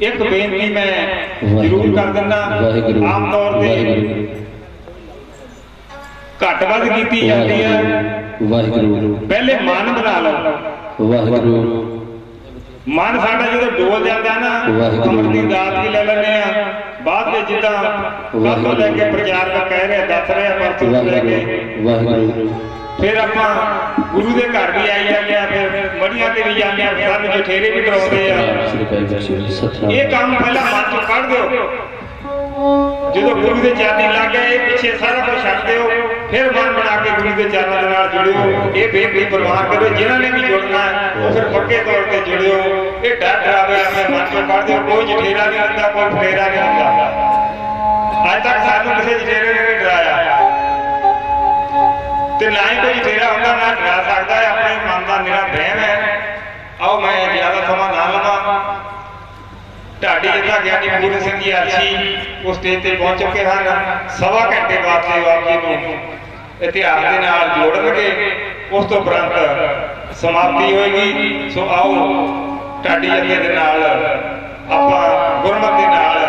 ਇੱਕ ਬੇਨਤੀ ਮੈਂ ਜ਼ਰੂਰ ਕਰ ਦਿੰਦਾ। ਵਾਹਿਗੁਰੂ ਆਮ ਤੌਰ ਤੇ ਘੱਟ ਵੱਧ ਕੀਤੀ ਜਾਂਦੀ ਹੈ। ਵਾਹਿਗੁਰੂ ਪਹਿਲੇ ਮਨ ਬਣਾ ਲਓ। ਵਾਹਿਗੁਰੂ। ਮਨ ਸਾਡਾ ਜਦੋਂ ਡੋਲ ਜਾਂਦਾ ਨਾ ਵਾਹਿਗੁਰੂ। ਅਮਰ ਦੀ ਦਾਤ ਵੀ ਲੈ ਲੈਂਦੇ ਆ ਬਾਅਦ ਵਿੱਚ ਜਿੱਦਾਂ ਕੱਲੋਂ ਲੈ ਕੇ ਪ੍ਰਚਾਰਕ ਕਹਿ ਰਿਹਾ ਦੱਸ ਰਿਹਾ ਪਰਸੋਂ ਤੋਂ ਲੈ ਕੇ। ਵਾਹਿਗੁਰੂ। ਫਿਰ ਆਪਾਂ ਗੁਰੂ ਦੇ ਘਰ ਵੀ ਆਈ ਜਾਂਦੇ ਆ ਫਿਰ ਮੜੀਆਂ ਤੇ ਵੀ ਜਾਂਦੇ ਆ ਸਾਨੂੰ ਜਠੇਰੇ ਵੀ ਕਰਾਉਂਦੇ ਆ। ਇਹ ਕੰਮ ਪਹਿਲਾਂ ਮਨ ਚੋਂ ਕੱਢ ਦਿਓ। ਜਦੋਂ ਗੁਰੂ ਦੇ ਚਰਨੀ ਲੱਗ ਗਏ, ਇਹ ਪਿੱਛੇ ਸਾਰਾ ਕੁਝ ਛੱਡ ਦਿਓ, ਫਿਰ ਮਨ ਬਣਾ ਕੇ ਗੁਰੂ ਦੇ ਚਰਨਾਂ ਦੇ ਨਾਲ ਜੁੜਿਓ। ਇਹ ਬੇਬੀ ਪ੍ਰਵਾਨ ਕਰੋ, ਜਿਨ੍ਹਾਂ ਨੇ ਵੀ ਜੁੜਨਾ ਉਹ ਫਿਰ ਪੱਕੇ ਤੌਰ ਤੇ ਜੁੜਿਓ। ਇਹ ਡਰ ਡਰਾਵੇ ਆਪਣੇ ਮਨ ਚੋਂ ਕੱਢ ਦਿਓ। ਕੋਈ ਜਠੇਰਾ ਨਹੀਂ ਹੁੰਦਾ ਕੋਈ ਫੇਰਾ ਨਹੀਂ ਹੁੰਦਾ ਅੱਜ ਤੱਕ ਸਾਨੂੰ ਕਿਸੇ ਜਠੇਰੇ ਤੇ ਨਾ ਹੀ ਕੋਈ ਜਠੇਰਾ ਹੁੰਦਾ ਨਾ ਡਰਾ ਸਕਦਾ ਹੈ, ਆਪਣੇ ਮਨ ਦਾ ਨਿਰਾ ਵਹਿਮ ਹੈ। ਆਓ ਮੈਂ ਜ਼ਿਆਦਾ ਸਮਾਂ ਨਾ ਲਵਾਂ। ਢਾਡੀ ਜਿੱਦਾਂ ਗਿਆਨੀ ਪੂਰਨ ਸਿੰਘ ਜੀ ਆਛੀ ਉਸ ਸਟੇਜ ਤੇ ਪਹੁੰਚ ਚੁੱਕੇ ਹਨ। ਸਵਾ ਘੰਟੇ ਬਾਅਦ ਤੇ ਆਪ ਜੀ ਨੂੰ ਇਤਿਹਾਸ ਦੇ ਨਾਲ ਜੋੜਨਗੇ। ਉਸ ਤੋਂ ਉਪਰੰਤ ਸਮਾਪਤੀ ਹੋਏਗੀ। ਸੋ ਆਓ ਢਾਡੀ ਜਥੇ ਦੇ ਨਾਲ ਆਪਾਂ ਗੁਰਮਤਿ ਦੇ ਨਾਲ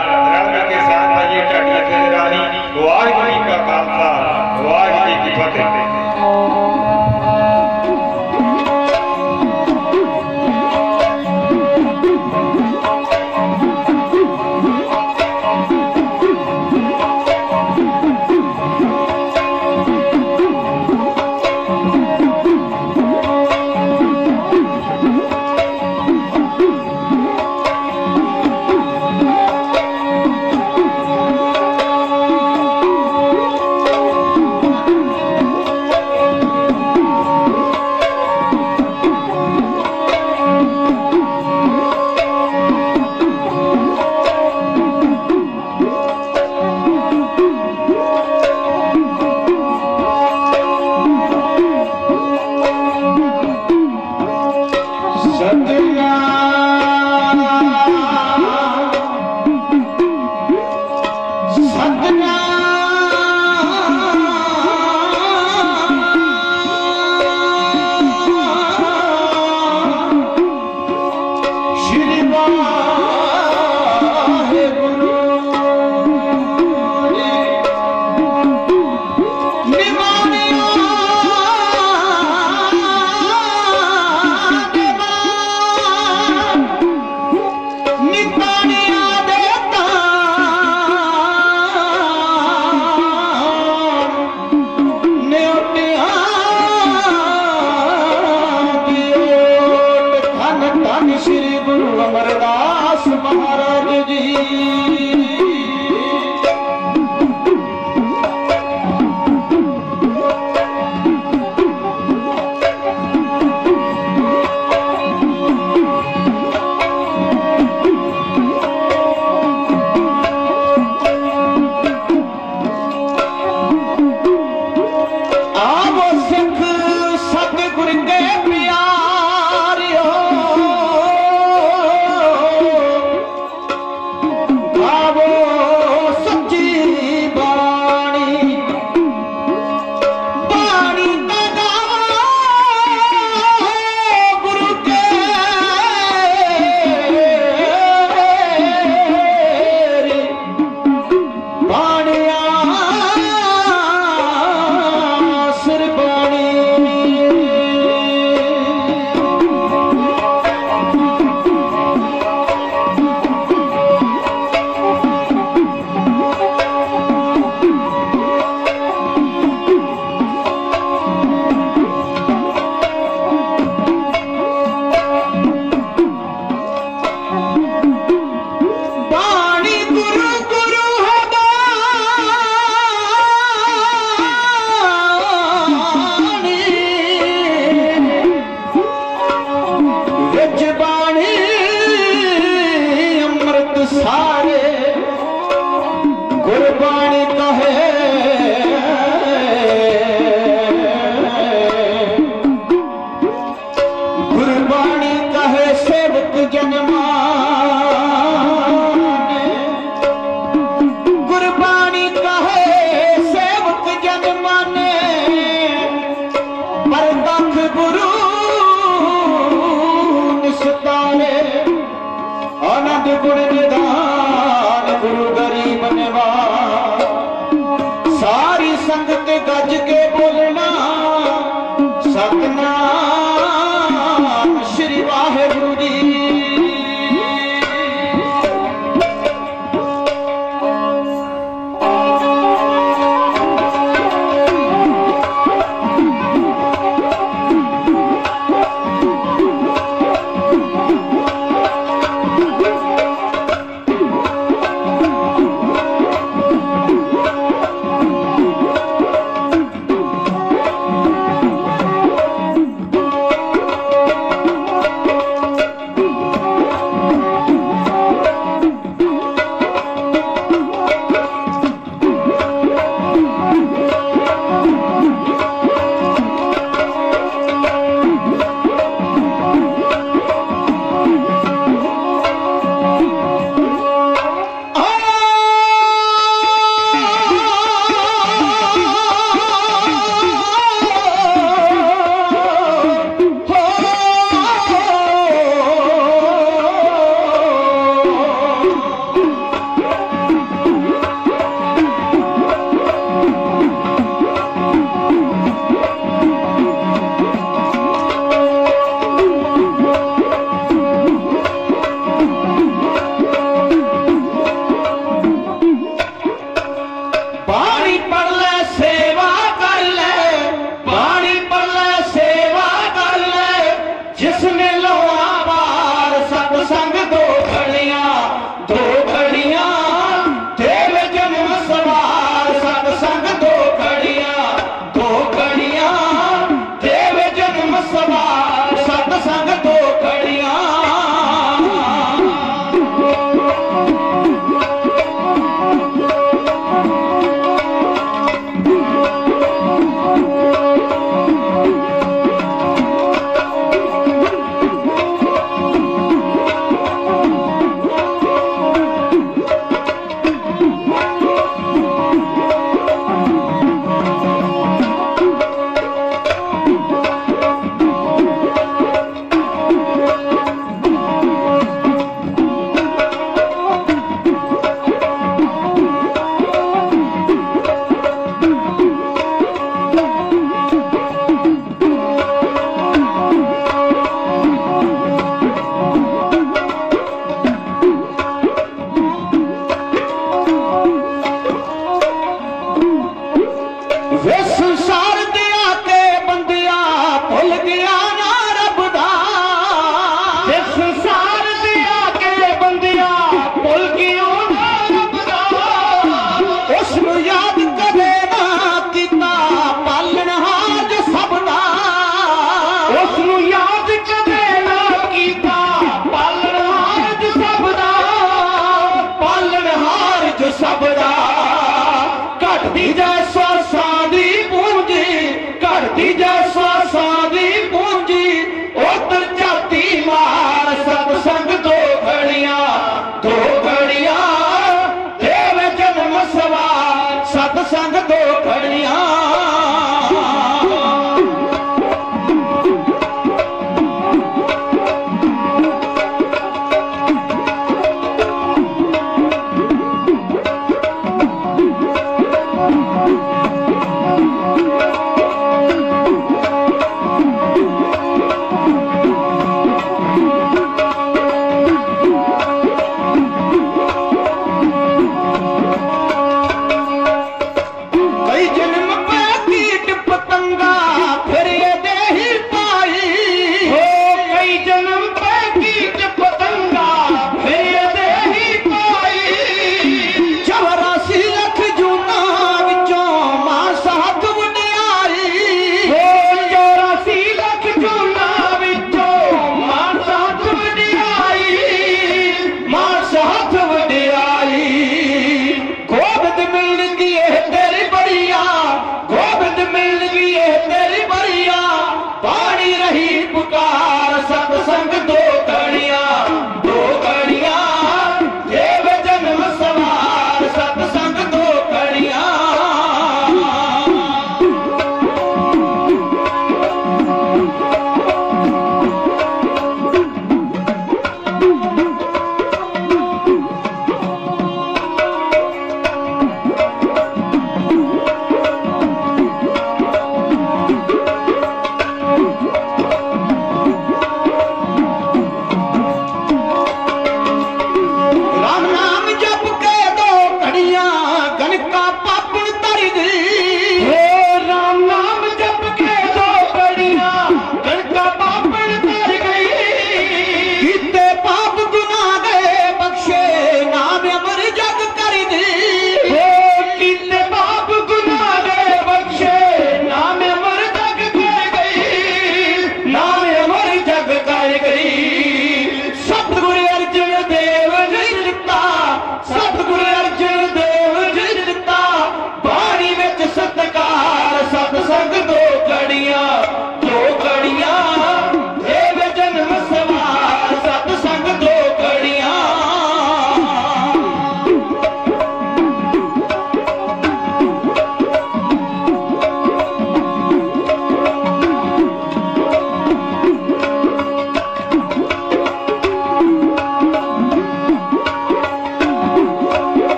করে দিয়ে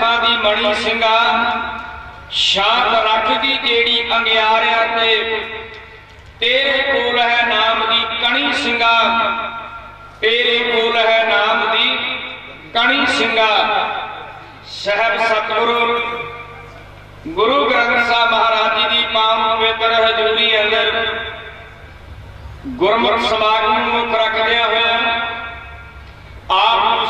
ਕੋਲ ਹੈ ਸੁੱਖਾਂ ਦੀ ਮਣੀ ਸਿੰਘਾ ਸ਼ਾਂਤ ਰੱਖਦੀ ਜਿਹੜੀ ਅੰਗਿਆਰਿਆਂ ਤੇ ਤੇਰੇ ਕੋਲ ਹੈ ਨਾਮ ਦੀ ਕਣੀ ਸਿੰਘਾ ਤੇਰੇ ਕੋਲ ਹੈ ਨਾਮ ਦੀ ਕਣੀ ਸਿੰਘਾ ਸਹਿਬ ਸਤਿਗੁਰੂ ਗੁਰੂ ਗ੍ਰੰਥ ਸਾਹਿਬ ਮਹਾਰਾਜ ਜੀ ਦੀ ਪਾਵਨ ਪਵਿੱਤਰ ਹਜ਼ੂਰੀ ਅੰਦਰ ਗੁਰਮੁਖ ਸਮਾਗਮ ਨੂੰ ਮੁੱਖ ਰੱਖਦਿਆਂ ਹੋਇਆ ਆਪ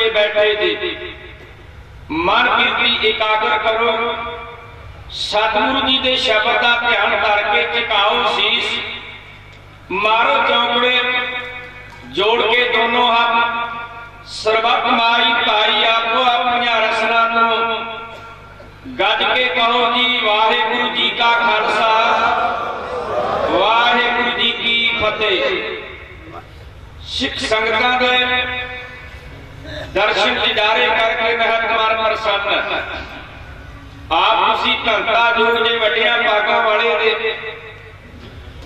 ਨਾਲ ਜੁੜ ਕੇ ਬੈਠੇ ਜੀ ਮਨ ਕੀਰਤੀ ਇਕਾਗਰ ਕਰੋ ਸਤਿਗੁਰੂ ਜੀ ਦੇ ਸ਼ਬਦ ਦਾ ਧਿਆਨ ਕਰਕੇ ਝੁਕਾਓ ਸੀਸ ਮਾਰੋ ਚੌਂਕੜੇ ਜੋੜ ਕੇ ਦੋਨੋਂ ਹੱਥ ਸਰਬੱਤ ਮਾਈ ਭਾਈ ਆਪੋ ਆਪਣੀਆਂ ਰਸਨਾ ਤੋਂ ਗੱਜ ਕੇ ਕਹੋ ਜੀ ਵਾਹਿਗੁਰੂ ਜੀ ਕਾ ਖਾਲਸਾ ਵਾਹਿਗੁਰੂ ਜੀ ਕੀ ਫਤਿਹ ਸਿੱਖ ਸੰਗਤਾਂ ਦੇ درشن دیدارے کر کے نہت مار پرسن آپ اسی کنتا جوگ دے وڈیاں پاگا والے دے۔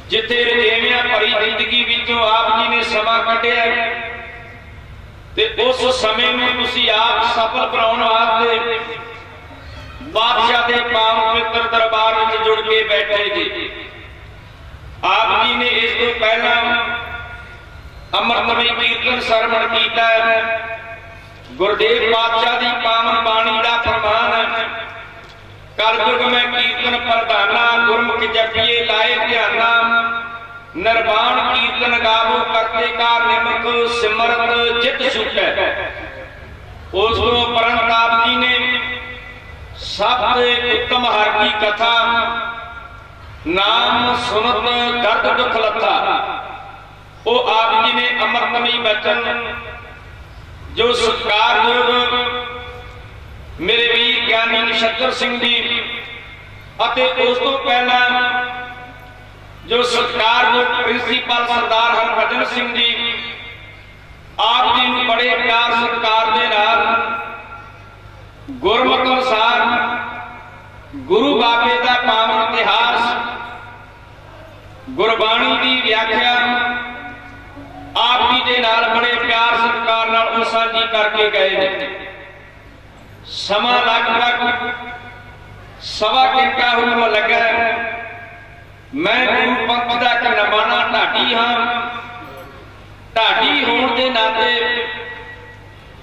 جتھے رجیویاں پری زندگی وچوں آپ جی نے سما کٹیا تے اس سمے میں تسی آپ سفل پراؤن واسطے بادشاہ دے پاؤں پتر دربار وچ جڑ کے بیٹھے جی آپ جی نے اس تو پہلا امرتمی کیرتن سرمن کیتا ہے۔ ਗੁਰਦੇਵ ਪਾਤਸ਼ਾਹ ਦੀ ਪਾਵਨ ਬਾਣੀ ਦਾ ਫਰਮਾਨ ਕਲਯੁਗ ਮੈਂ ਕੀਰਤਨ ਪ੍ਰਧਾਨਾ, ਗੁਰਮੁਖ ਜਪੀਏ ਲਾਏ ਧਿਆਨਾ। ਨਿਰਵਾਣ ਕੀਰਤਨ ਗਾਵੋ ਕਰਤੇ ਕਾ ਨਿਮਕ, ਸਿਮਰਤ ਚਿਤ ਛੁਟੈ ਉਸ ਤੋਂ ਪਰੰਤ ਆਪ ਜੀ ਨੇ ਸਭ ਤੋਂ ਉੱਤਮ ਹਰ ਕੀ ਕਥਾ, ਨਾਮ ਸੁਨਤ ਦਰਦ ਦੁਖ ਲੱਥਾ। ਉਹ ਆਪ ਜੀ ਨੇ ਅਮਰਤਮੀ ਬਚਨ ਜੋ ਸਤਿਕਾਰਯੋਗ ਮੇਰੇ ਵੀਰ ਗਿਆਨੀ ਨਛੱਤਰ ਸਿੰਘ ਜੀ ਅਤੇ ਉਸ ਤੋਂ ਪਹਿਲਾਂ ਜੋ ਸਤਿਕਾਰਯੋਗ ਪ੍ਰਿੰਸੀਪਲ ਸਰਦਾਰ ਹਰਭਜਨ ਸਿੰਘ ਜੀ, ਆਪ ਜੀ ਨੂੰ ਬੜੇ ਪਿਆਰ ਸਤਿਕਾਰ ਦੇ ਨਾਲ ਗੁਰਮਤਿ ਅਨੁਸਾਰ ਗੁਰੂ ਬਾਬੇ ਦਾ ਪਾਵਨ ਇਤਿਹਾਸ ਗੁਰਬਾਣੀ ਦੀ ਵਿਆਖਿਆ ਆਪ ਜੀ ਦੇ ਨਾਲ ਬੜੇ ਪਿਆਰ ਸਤਿਕਾਰ ਨਾਲ ਉਹ ਸਾਂਝੀ ਕਰਕੇ ਗਏ ਨੇ ਸਮਾਂ ਲਗਭਗ ਸਵਾ ਘੰਟਾ ਹੁਣ ਲੱਗਾ ਮੈਂ ਗੁਰੂ ਪੰਥ ਦਾ ਇੱਕ ਨਮਾਣਾ ਢਾਡੀ ਹਾਂ ਢਾਡੀ ਹੋਣ ਦੇ ਨਾਤੇ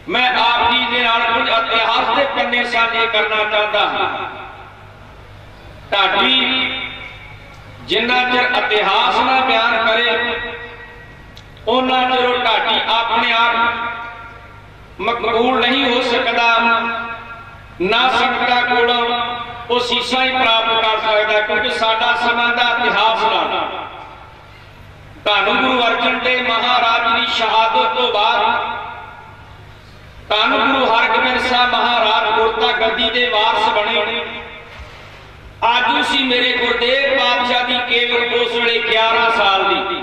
ਮੈਂ ਆਪ ਜੀ ਦੇ ਨਾਲ ਕੁਝ ਇਤਿਹਾਸ ਦੇ ਪੰਨੇ ਸਾਂਝੇ ਕਰਨਾ ਚਾਹੁੰਦਾ ਹਾਂ ਢਾਡੀ ਜਿੰਨਾ ਚਿਰ ਇਤਿਹਾਸ ਨਾ ਬਿਆਨ ਕਰੇ ਉਹਨਾਂ ਚਿਰ ਉਹ ਢਾਡੀ ਆਪਣੇ ਆਪ ਮਕਬੂਲ ਨਹੀਂ ਹੋ ਸਕਦਾ, ਨਾ ਸਕਦਾ ਕੋਲੋਂ ਉਹ ਸੀਸਾ ਹੀ ਪ੍ਰਾਪਤ ਕਰ ਸਕਦਾ, ਕਿਉਂਕਿ ਸਾਡਾ ਸਮਾਂ ਦਾ ਇਤਿਹਾਸ ਨਾਲ ਧੰਨ ਗੁਰੂ ਅਰਜਨ ਦੇਵ ਮਹਾਰਾਜ ਦੀ ਸ਼ਹਾਦਤ ਤੋਂ ਬਾਅਦ, ਧੰਨ ਗੁਰੂ ਹਰਗੋਬਿੰਦ ਸਾਹਿਬ ਮਹਾਰਾਜ ਗੁਰਤਾ ਗੱਦੀ ਦੇ ਵਾਰਸ ਬਣੇ। ਅੱਜ ਉਸੀ ਮੇਰੇ ਗੁਰਦੇਵ ਪਾਤਸ਼ਾਹ ਦੀ ਕੇਵਲ ਉਸ ਵੇਲੇ 11 ਸਾਲ ਦੀ।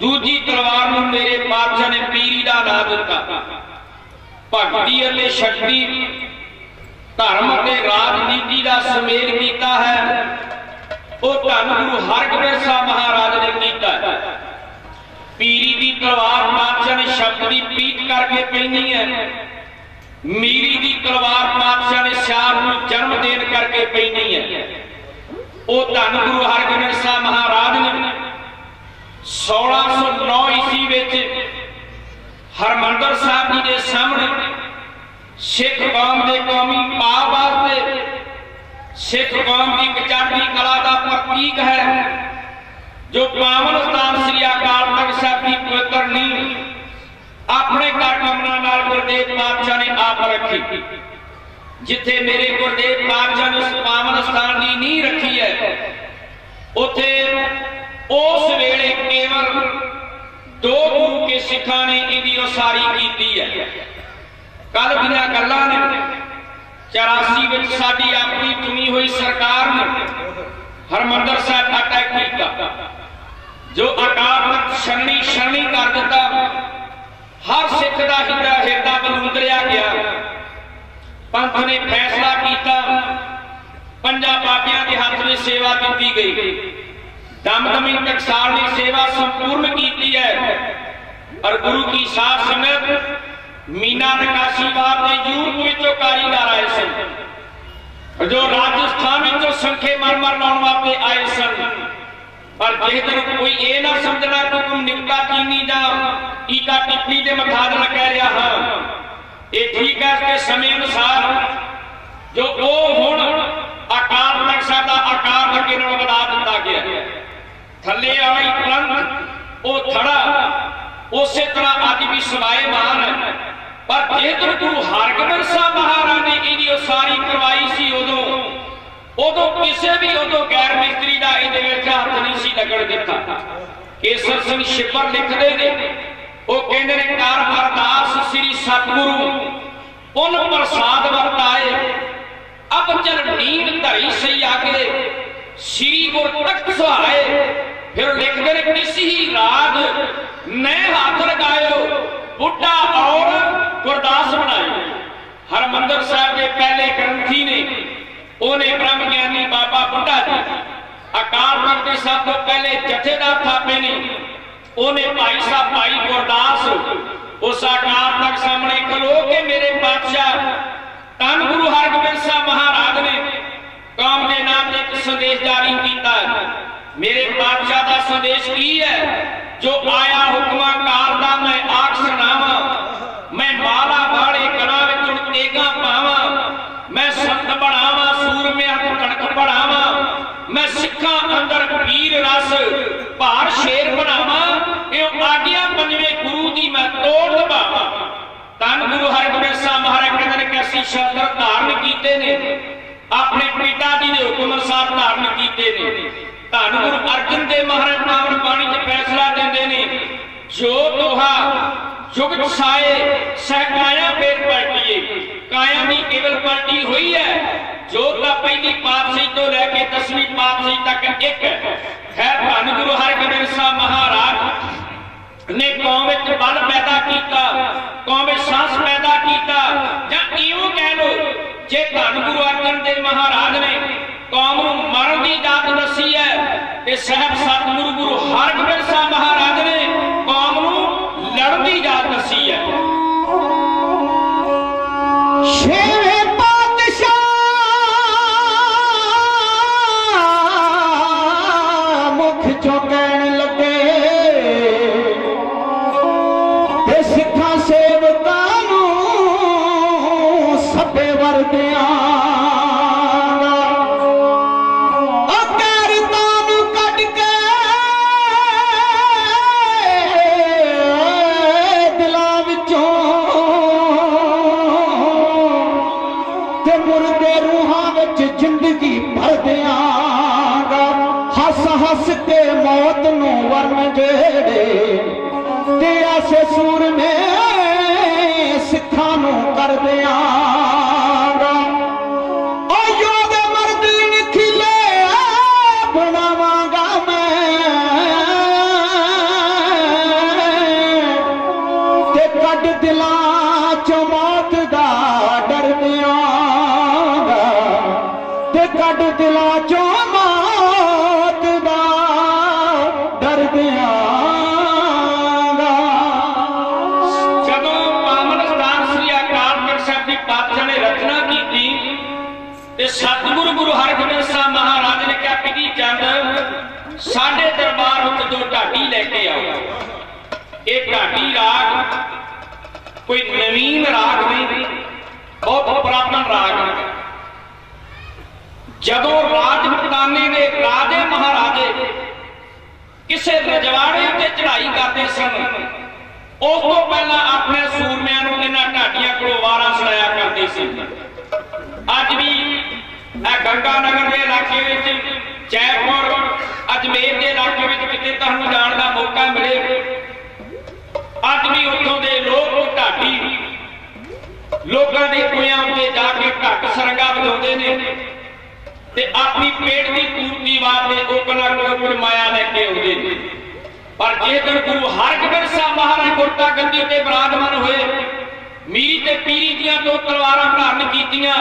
دوجی تلوار نو میرے بادشاہ نے پیری دا لا دیتا بھکتی اتے شکتی دھرم تے راجنیتی دا سمیل کیتا ہے او تن گرو ہرگوبند صاحب مہاراج نے کیتا ہے پیری دی تلوار بادشاہ نے شبد دی پیٹ کر کے پہنی ہے میری دی تلوار بادشاہ نے شاہ نو جنم دین کر کے پہنی ہے وہ تن گرو ہرگوبند صاحب مہاراج نے 1609 ਈਸਵੀ ਵਿੱਚ ਹਰਮੰਦਰ ਸਾਹਿਬ ਜੀ ਦੇ ਸਾਹਮਣੇ ਸਿੱਖ ਕੌਮ ਦੇ ਕੌਮੀ ਪਾਪ ਵਾਸਤੇ ਸਿੱਖ ਕੌਮ ਦੀ ਕਚਾਟੀ ਕਲਾ ਦਾ ਪ੍ਰਤੀਕ ਹੈ, ਜੋ ਪਾਵਨ ਸਥਾਨ ਸ੍ਰੀ ਅਕਾਲ ਤਖਤ ਸਾਹਿਬ ਦੀ ਪਵਿੱਤਰ ਨੀਂਹ ਆਪਣੇ ਘਰ ਕਮਨਾ ਨਾਲ ਗੁਰਦੇਵ ਪਾਤਸ਼ਾਹ ਨੇ ਆਪ ਰੱਖੀ। ਜਿੱਥੇ ਮੇਰੇ ਗੁਰਦੇਵ ਪਾਤਸ਼ਾਹ ਨੇ ਉਸ ਪਾਵਨ ਸਥਾਨ ਦੀ ਨੀਂਹ ਰੱਖੀ ਹੈ, ਉੱਥੇ ਉਸ ਵੇਲੇ ਕੇਵਲ ਦੋ ਗੁਰੂ ਕੇ ਸਿੱਖਾਂ ਨੇ ਇਹਦੀ ਉਸਾਰੀ ਕੀਤੀ ਹੈ। ਕੱਲ ਦੀਆਂ ਗੱਲਾਂ ਨੇ। 84 ਵਿੱਚ ਸਾਡੀ ਆਪਣੀ ਚੁਣੀ ਹੋਈ ਸਰਕਾਰ ਨੇ ਹਰਮੰਦਰ ਸਾਹਿਬ ਅਟੈਕ ਕੀਤਾ। ਜੋ ਅਕਾਲ ਤਖਤ ਛਣਨੀ ਛਣਨੀ ਕਰ ਦਿੱਤਾ। ਹਰ ਸਿੱਖ ਦਾ ਹਿਰਦਾ ਹਿਰਦਾ ਬਲੂੰਦਰਿਆ ਗਿਆ। ਪੰਥ ਨੇ ਫੈਸਲਾ ਕੀਤਾ। ਪੰਜਾਂ ਬਾਬਿਆਂ ਦੇ ਹੱਥ ਵਿੱਚ ਸੇਵਾ ਦਿੱਤੀ ਗਈ। دم دمدمی ٹکسال کی سیوا سمپورن کیتی ہے۔ اور گروہ کی ساتھ سمیت مینہ نکاسی باب نے یورپ میں جو کاری کاریگر آئے سن۔ جو راجستان میں جو سنکھے مرمر لاؤن پہ آئے سن۔ اور جہتر کوئی اے نہ سمجھنا ہے تو تم نمکا چینی دا ایکا ٹپی دے مقابلہ کہہ رہا ہاں۔ اے ٹھیک ہے اس کے سمے سار جو او ہون اکار تک ساتھا اکار تک انہوں نے بنا دیتا گیا۔ ہے تھلے آئی پلند او تھڑا اسے طرح آج بھی سمائے مہان ہے پر جے تو تو ہارگمر سا مہارانے کی دیو ساری کروائی سی ہو دو او تو کسے بھی او تو گیر مستری دا ہی دیوے تھا ہاتھنی سی نگڑ دیتا کیسر سنگ شپر لکھ دے دے او کہنے نے کار مرداس سری ساتھ گرو ان پر ساد برتائے اب جن نیند تری سی آگے شری گور تک سہائے پھر لکھ دے کسی رات نئے ہاتھ لگائے بڈھا اور گرداس بنائے ہرمندر صاحب کے پہلے گرنتھی نے انہیں برہم بابا بڈھا جی اکال مرد صاحب تو پہلے جتھے دار تھاپے نے انہیں بھائی صاحب بھائی گرداس اس اکال تک سامنے کھلو کہ میرے بادشاہ تن گرو ہرگوبند صاحب مہاراج نے قوم دے نام ایک سندیش جاری کیتا ہے۔ میرے بادشاہ دا سندیش کی ہے؟ جو آیا حکمہ کار میں آگ سناواں، میں مالا بھاڑے کرا وچ تیگا پاواں، میں سنت بڑھاواں سور میں ہتھ کڑک بڑھاواں میں سکھاں اندر پیر رس بھار شیر بناواں اے آگیا پنجویں گرو دی میں توڑ دباواں۔ تن گرو ہرگوبند صاحب مہاراج کہندے نے کیسی شکل دھارن کیتے نے۔ ਆਪਣੇ ਪਿਤਾ ਜੀ ਦੇ ਹੁਕਮ ਅਨੁਸਾਰ ਧਾਰਨ ਕੀਤੇ ਨੇ। ਧੰਨ ਗੁਰੂ ਅਰਜਨ ਦੇਵ ਮਹਾਰਾਜ ਪਾਵਨ ਬਾਣੀ 'ਚ ਫੈਸਲਾ ਦਿੰਦੇ ਨੇ, ਜੋ ਤੋਹਾ ਜੁਗਤ ਸਾਏ ਸਹਿਕਾਇਆ ਫੇਰ ਪਲਟੀਏ। ਕਾਇਆ ਦੀ ਕੇਵਲ ਪਲਟੀ ਹੋਈ ਹੈ, ਜੋ ਤਾਂ ਪਹਿਲੀ ਪਾਤਸ਼ਾਹੀ ਤੋਂ ਲੈ ਕੇ 10ਵੀਂ ਪਾਤਸ਼ਾਹੀ ਤੱਕ ਇੱਕ ਹੈ ਧੰਨ ਗੁਰੂ ਹਰਗੋਬਿੰਦ ਸਾਹਿਬ ਮਹਾਰਾਜ। نے قوم وچ بل پیدا کیتا، قوم وچ سانس پیدا کیتا۔ یا ایوں کہہ لو، جے دھن گرو دے مہاراج نے قوم نو مرن دی جات دسی ہے، تے صاحب سات گرو گرو ہرگوبند صاحب مہاراج نے قوم نو لڑن دی جات دسی ہے۔ شیر ਢਾਡੀ ਆਓ ਇਹ ਢਾਡੀ ਰਾਗ ਕੋਈ ਨਵੀਨ ਰਾਗ ਨਹੀਂ, ਬਹੁਤ ਪੁਰਾਤਨ ਰਾਗ ਹੈ ਜਦੋਂ ਰਾਜਪੂਤਾਨੇ ਦੇ ਰਾਜੇ ਮਹਾਰਾਜੇ ਕਿਸੇ ਰਜਵਾੜੇ ਉੱਤੇ ਚੜ੍ਹਾਈ ਕਰਦੇ ਸਨ, ਉਸ ਤੋਂ ਪਹਿਲਾਂ ਆਪਣੇ ਸੂਰਮਿਆਂ ਨੂੰ ਇਹਨਾਂ ਢਾਡੀਆਂ ਕੋਲੋਂ ਵਾਰਾਂ ਸੁਣਾਇਆ ਕਰਦੇ ਸੀ ਅੱਜ ਵੀ ਇਹ ਗੰਗਾ ਨਗਰ ਦੇ ਇਲਾਕੇ ਵਿੱਚ ਜੈਪੁਰ ਅਜਮੇਰ ਦੇ ਇਲਾਕੇ ਵਿੱਚ ਕਿਤੇ ਤੁਹਾਨੂੰ ਜਾਣ ਦਾ ਮੌਕਾ ਮਿਲੇ। ਅੱਜ ਵੀ ਉੱਥੋਂ ਦੇ ਲੋਕ ਢਾਡੀ। ਲੋਕਾਂ ਦੇ ਕੁਇਆਂ ਉੱਤੇ ਜਾ ਕੇ ਢੱਕ ਸਰੰਗਾ ਵਜਾਉਂਦੇ ਨੇ। ਤੇ ਆਪਣੀ ਪੇਟ ਦੀ ਪੂਰਤੀ ਵਾਸਤੇ ਉਹ ਕਲਾ ਕੋਲ ਮਾਇਆ ਲੈ ਕੇ ਆਉਂਦੇ ਨੇ। ਪਰ ਜੇਕਰ ਗੁਰੂ ਹਰਗੋਬਿੰਦ ਸਾਹਿਬ ਮਹਾਰਾਜ ਗੁਰਤਾ ਗੰਦੀ ਤੇ ਬਰਾਦਮਨ ਹੋਏ, ਮੀਰੀ ਤੇ ਪੀਰੀ ਦੀਆਂ ਦੋ ਤਲਵਾਰਾਂ ਧਾਰਨ ਕੀਤੀਆਂ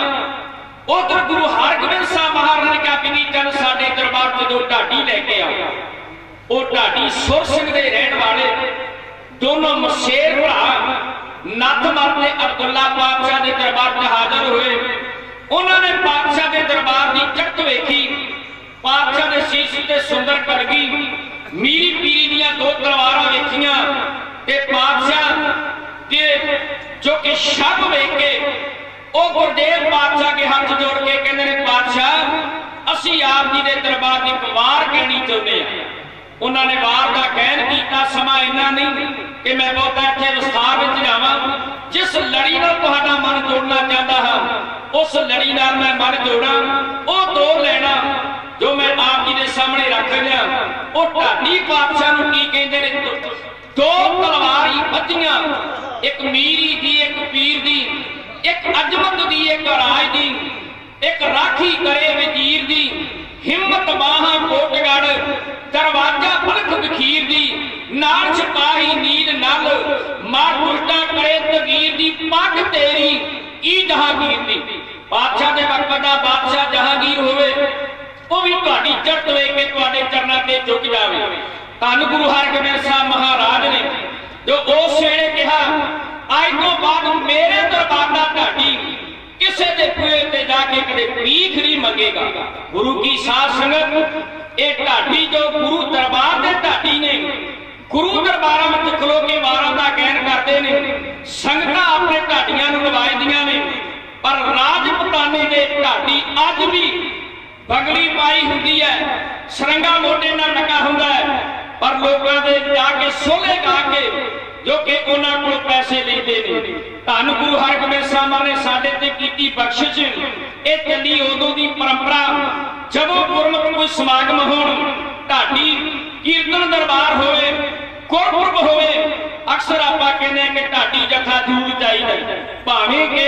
ਉਧਰ ਗੁਰੂ ਹਰਗੋਬਿੰਦ ਸਾਹਿਬ ਮਹਾਰਾਜ ਨੇ ਕਿਹਾ ਵੀ ਚੰਨ ਸਾਡੇ ਦਰਬਾਰ ਤੇ ਦੋ ਢਾਡੀ ਲੈ ਕੇ ਆਓ ਉਹ ਢਾਡੀ ਸੁਰ ਸਿੰਘ ਦੇ ਰਹਿਣ ਵਾਲੇ ਦੋਨੋਂ ਮਸ਼ੇਰ ਭਰਾ ਨੱਥ ਮਰਦੇ ਅਬਦੁੱਲਾ ਪਾਤਸ਼ਾਹ ਦੇ ਦਰਬਾਰ 'ਚ ਹਾਜ਼ਰ ਹੋਏ ਉਹਨਾਂ ਨੇ ਪਾਤਸ਼ਾਹ ਦੇ ਦਰਬਾਰ ਦੀ ਚੱਕ ਵੇਖੀ ਪਾਤਸ਼ਾਹ ਦੇ ਸੀਸ ਤੇ ਸੁੰਦਰ ਕੜਗੀ ਮੀਰੀ ਪੀਰੀ ਦੀਆਂ ਦੋ ਤਲਵਾਰਾਂ ਵੇਖੀਆਂ ਤੇ ਪਾਤਸ਼ਾਹ ਤੇ ਜੋ ਕਿ ਸ਼ਬ ਵੇਖ ਕੇ ਉਹ ਗੁਰਦੇਵ وہ گردیو بادشاہ کے ہاتھ جوڑ کے کہنے نے بادشاہ اسی آپ جی دے دربار دی وار کہنی چاہتے ہیں انہوں نے وار کا کہن کیتا سما اینا نہیں کہ میں بہتا اتنے رستار وچ جاواں جس لڑی نال تہاڈا من جوڑنا چاہتا ہاں اس لڑی نال میں من جوڑاں او دور لینا جو میں آپ جی دے سامنے رکھ لیا وہ ٹاڈی بادشاہ نو کی کہندے نے دو تلواری بچیاں ایک میری دی ایک پیر دی ਇੱਕ ਅਜਮਤ ਦੀ, ਇੱਕ ਰਾਜ ਦੀ, ਇੱਕ ਰਾਖੀ ਕਰੇ ਵਜ਼ੀਰ ਦੀ, ਹਿੰਮਤ ਬਾਹਾਂ ਕੋਟਗੜ, ਦਰਵਾਜ਼ਾ ਪਲਕ ਵਖੀਰ ਦੀ, ਨਾਲ ਸਿਪਾਹੀ ਨੀਂਦ ਨਲ, ਮਾਰ ਉਲਟਾ ਕਰੇ ਤਗੀਰ ਦੀ, ਪੱਗ ਤੇਰੀ ਕੀ ਜਹਾਂਗੀਰ ਦੀ। ਬਾਦਸ਼ਾਹ ਦੇ ਵਕਤ ਦਾ ਬਾਦਸ਼ਾਹ ਜਹਾਂਗੀਰ ਹੋਵੇ, ਉਹ ਵੀ ਤੁਹਾਡੀ ਚੜ੍ਹਤ ਵੇਖ ਕੇ ਤੁਹਾਡੇ ਚਰਨਾਂ ਤੇ ਝੁਕ ਜਾਵੇ। ਧੰਨ ਗੁਰੂ ਹਰਗੋਬਿੰਦ ਸਾਹਿਬ ਮਹਾਰਾਜ ਨੇ ਜੋ ਉਸ ਵੇਲੇ ਕਿਹਾ آج تو بعد میرے دربارہ ڈاڈی کسے دے کوئے تے جا کے کدے پیکھ نہیں منگے گا۔ گرو کی ساتھ سنگت، اے ڈاڈی جو گرو دربار دے ڈاڈی نے، گرو دربارہ وچ کھلو کے وارا دا گہن کردے نے۔ سنگتاں اپنے ڈاڈیاں نو روایدیاں نے۔ پر راجپتانے دے ڈاڈی اج بھی بگڑی پائی ہوندی ہے۔ سرنگا موٹے نہ ٹکا ہوندا ہے۔ پر لوکاں دے جا کے سولے گا کے ਜੋ ਕਿ ਉਹਨਾਂ ਕੋਲ ਪੈਸੇ ਲੈਂਦੇ ਨੇ ਧੰਨ ਗੁਰੂ ਹਰਗੋਬਿੰਦ ਸਾਹਿਬ ਨੇ ਸਾਡੇ ਤੇ ਕੀਤੀ ਬਖਸ਼ਿਸ਼। ਇਹ ਚੱਲੀ ਉਦੋਂ ਦੀ ਪਰੰਪਰਾ। ਜਦੋਂ ਗੁਰਮਤਿ ਕੋਈ ਸਮਾਗਮ ਹੋਣ, ਢਾਡੀ ਕੀਰਤਨ ਦਰਬਾਰ ਹੋਵੇ, ਗੁਰਪੁਰਬ ਹੋਵੇ, ਅਕਸਰ ਆਪਾਂ ਕਹਿੰਦੇ ਆ ਕਿ ਢਾਡੀ ਜਥਾ ਦੂਰ ਚਾਹੀਦਾ ਭਾਵੇਂ ਕਿ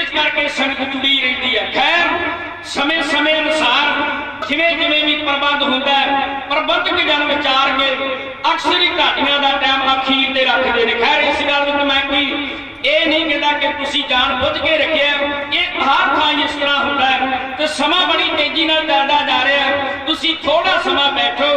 ਇਸ ਕਰਕੇ ਸੰਗਤ ਜੁੜੀ ਰਹਿੰਦੀ ਹੈ ਖੈਰ ਸਮੇਂ ਸਮੇਂ ਅਨੁਸਾਰ ਜਿਵੇਂ ਜਿਵੇਂ ਵੀ ਪ੍ਰਬੰਧ ਹੁੰਦਾ ਹੈ ਪ੍ਰਬੰਧਕ ਜਨ ਵਿਚਾਰ ਕੇ ਅਕਸਰ ਹੀ ਘਾਟੀਆਂ ਦਾ ਟਾਈਮ ਅਖੀਰ ਤੇ ਰੱਖਦੇ ਨੇ ਖੈਰ ਇਸ ਗੱਲ ਵਿੱਚ ਮੈਂ ਕੋਈ اے نہیں کہتا کہ تسی جان بوجھ کے رکھے ہیں یہ ہر تھان اس طرح ہوتا ہے، تو سما بڑی تیزی نال زیادہ جا رہا ہے۔ تسی تھوڑا سما بیٹھو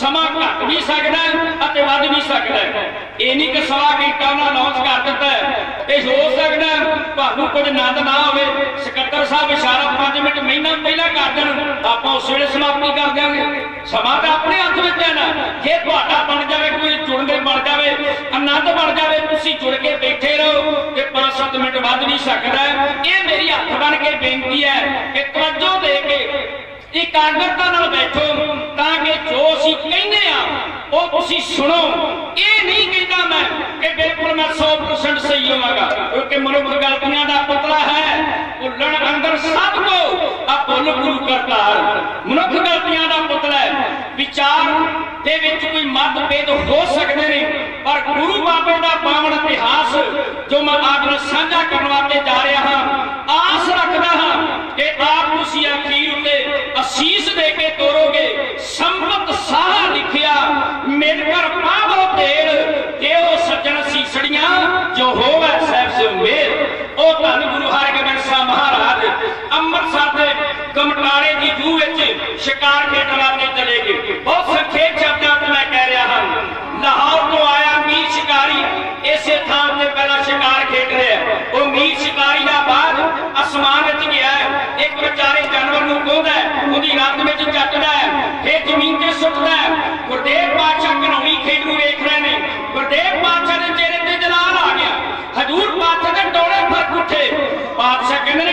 سما گھٹ بھی سکتا ہے اتے ود بھی سکتا ہے۔ یہ نہیں کہ سوا گھنٹہ انہاں لانچ کر ہے۔ تے ہو سکتا ہے تانوں کچھ نند نہ ہوے سکتر صاحب اشارہ پانچ منٹ مہینہ پہلا کر دین آپاں اس ویلے سماپتی کر دیں گے۔ سما تے اپنے ہاتھ میں ہے نا، جے تہاڈا بن جائے کوئی جڑ کے بن جاوے، آنند بڑھ جائے تسی جڑ کے بیٹھے رہو۔ ਰਹੋ ਤੇ 5-7 ਮਿੰਟ ਵੱਧ ਵੀ ਸਕਦਾ ਹੈ ਇਹ ਮੇਰੀ ਹੱਥ ਬਣ ਕੇ ਬੇਨਤੀ ਹੈ ਕਿ ਤਵੱਜੋ ਦੇ ਕੇ ਇਕਾਗਰਤਾ ਨਾਲ ਬੈਠੋ ਤਾਂ ਕਿ ਜੋ ਅਸੀਂ ਕਹਿੰਦੇ ਆ ਉਹ ਤੁਸੀਂ ਸੁਣੋ ਇਹ ਨਹੀਂ ਕਹਿੰਦਾ ਮੈਂ ਕਿ ਬਿਲਕੁਲ ਮੈਂ 100% ਸਹੀ ਹੋਵਾਂਗਾ ਕਿਉਂਕਿ ਮਨੁੱਖ ਗਲਤੀਆਂ ਦਾ ਪੁਤਲਾ ਹੈ ਭੁੱਲਣ ਅੰਦਰ ਸਭ ਕੋ ਆ ਭੁੱਲ ਗੁਰੂ ਕਰਤਾਰ ਮਨੁੱਖ ਗਲਤੀਆਂ ਦਾ ਪੁਤਲਾ ਹੈ دے وچ کوئی مت بید ہو سکتے ہیں پر گرو بابے دا پاون اتہاس جو میں آپ نے سانجا کروا کے جا رہا ہاں آس رکھدا ہاں کہ آپ اسی اخیر تے اسیس دے کے تورو گے سمت ساہ لکھیا مل کر پاو تیل دیو سجن سیسڑیاں جو ہوے کمٹارے کی جوہ وچ شکار کے نوالے چلے گئے۔ بہت سنکھیپ شبداں وچ میں کہہ رہا ہوں، لاہور تو آیا میر شکاری، ایسے تھان تے پہلا شکار کھیڈ رہا ہے او میر شکاری دا بعد اسمان وچ گیا ہے، ایک بیچارے جانور نو ہے اودی رات وچ چٹدا ہے، پھر زمین تے سٹدا ہے۔ گردیو بادشاہ کنونی کھیڈ نو ویکھ رہے نے۔ گردیو بادشاہ نے چہرے تے جلال آ گیا۔ حضور بادشاہ دے ٹوڑے پھر اٹھے۔ بادشاہ کہندے نے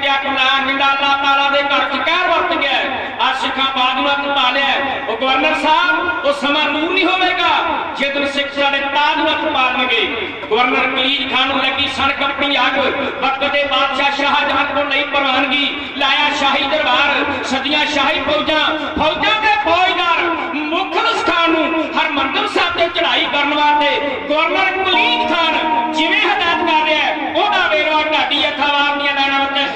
آخا بادما تو پالیا وہ گورنر صاحب، وہ سما نہیں ہوئے گا۔ جدن سکھ سارے تاجما تو پالن گے۔ گورنر کلیج خان لگی سن کپڑی آگ وقت بادشاہ شاہ جہاں کو نہیں پروانگی لایا شاہی دربار سدیاں شاہی فوجاں۔ فوجاں دے فوجدار مکھلس خان ہرمندر صاحب تے چڑھائی کرن واسطے گورنر کلیج خان جویں ہدایت کر رہا ہے وہ ویروا ٹاڈی اتھاوار دیاں لائناں وچ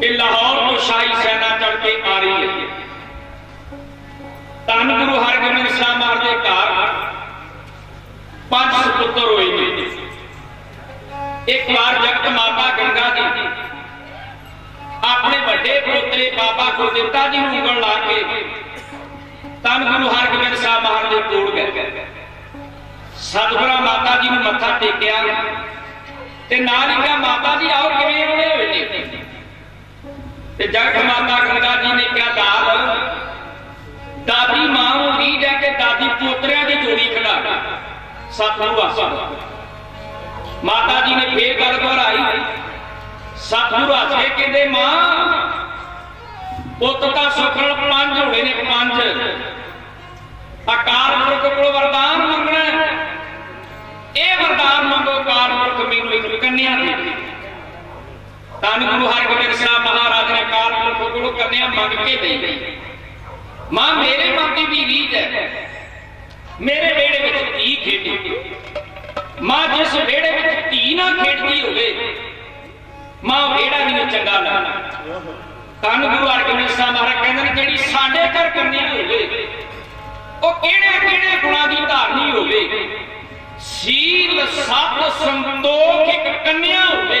ਕਿ ਲਾਹੌਰ ਤੋਂ ਸ਼ਾਹੀ ਸੈਨਾ ਚੜ ਕੇ ਆ ਰਹੀ ਹੈ। ਤਨ ਗੁਰੂ ਹਰਗੋਬਿੰਦ ਸਾਹਿਬ ਮਹਾਰਾਜ ਦੇ ਘਰ ਪੰਜ ਸੁਪੁੱਤਰ ਹੋਏ ਨੇ। ਇੱਕ ਵਾਰ ਜਗਤ ਮਾਤਾ ਗੰਗਾ ਜੀ ਆਪਣੇ ਵੱਡੇ ਪੋਤਰੇ ਬਾਬਾ ਗੁਰਦਿੱਤਾ ਜੀ ਨੂੰ ਉਂਗਲ ਲਾ ਕੇ ਧੰਨ ਗੁਰੂ ਹਰਗੋਬਿੰਦ ਸਾਹਿਬ ਮਹਾਰਾਜ ਦੇ ਕੋਲ ਗਏ। ਸਤਿਗੁਰਾਂ ਮਾਤਾ ਜੀ ਨੂੰ ਮੱਥਾ ਟੇਕਿਆ ਤੇ ਨਾਲ ਹੀ ਕਿਹਾ, ਮਾਤਾ ਜੀ, ਆਓ ਕਿਵੇਂ ਆਉਣੇ ਹੋਏ ਨੇ ਤੇ ਜਗਤ ਮਾਤਾ ਗੰਗਾ ਜੀ ਨੇ ਕਿਹਾ, ਦਾਦ, ਦਾਦੀ ਮਾਂ ਨੂੰ ਵੀ ਜਾ ਕੇ ਦਾਦੀ ਪੋਤਰਿਆਂ ਦੀ ਜੋੜੀ ਖੜਾ ਸਤਿਗੁਰੂ ਆਸਾ ਮਾਤਾ ਜੀ ਨੇ ਫੇਰ ਗੱਲ ਦੁਹਰਾਈ। ਸਤਿਗੁਰੂ ਆਸੇ ਕਹਿੰਦੇ, ਮਾਂ, ਪੁੱਤ ਤਾਂ ਸੁਖਣ ਪੰਜ ਹੋਣੇ ਨੇ ਪੰਜ। ਅਕਾਲ ਪੁਰਖ ਕੋਲ ਵਰਦਾਨ ਮੰਗਣਾ ਇਹ ਵਰਦਾਨ ਮੰਗੋ, ਅਕਾਲ ਪੁਰਖ ਮੈਨੂੰ ਇੱਕ ਕੰਨਿਆ ਦੇ। ਧੰਨ ਗੁਰੂ ਹਰਗੋਬਿੰਦ ਸਾਹਿਬ ਮਹਾਰਾਜ ਨੇ ਅਕਾਲ ਪੁਰਖ ਕੰਨਿਆ ਮੰਗ ਕੇ ਦੇ ਮਾਂ, ਮੇਰੇ ਮਨ ਦੀ ਰੀਤ ਹੈ। ਮੇਰੇ ਵਿਹੜੇ ਵਿੱਚ ਧੀ ਖੇਡੇ। ਮਾਂ, ਜਿਸ ਵਿਹੜੇ ਵਿੱਚ ਧੀ ਨਾ ਖੇਡਦੀ ਹੋਵੇ, ਮਾਂ, ਵਿਹੜਾ ਮੈਨੂੰ ਚੰਗਾ ਲੱਗਦਾ। ਧੰਨ ਗੁਰੂ ਹਰਗੋਬਿੰਦ ਸਾਹਿਬ ਮਹਾਰਾਜ ਕਹਿੰਦੇ ਨੇ, ਜਿਹੜੀ ਸਾਡੇ ਘਰ ਕੰਨਿਆ ਹੋਵੇ, ਉਹ ਕਿਹੜੇ ਕਿਹੜੇ ਗੁਣਾਂ ਦੀ ਧਾਰਨੀ ਹੋਵੇ? ਸੀਲ ਸਤ ਸੰਤੋਖ ਇੱਕ ਕੰਨਿਆ ਹੋਵੇ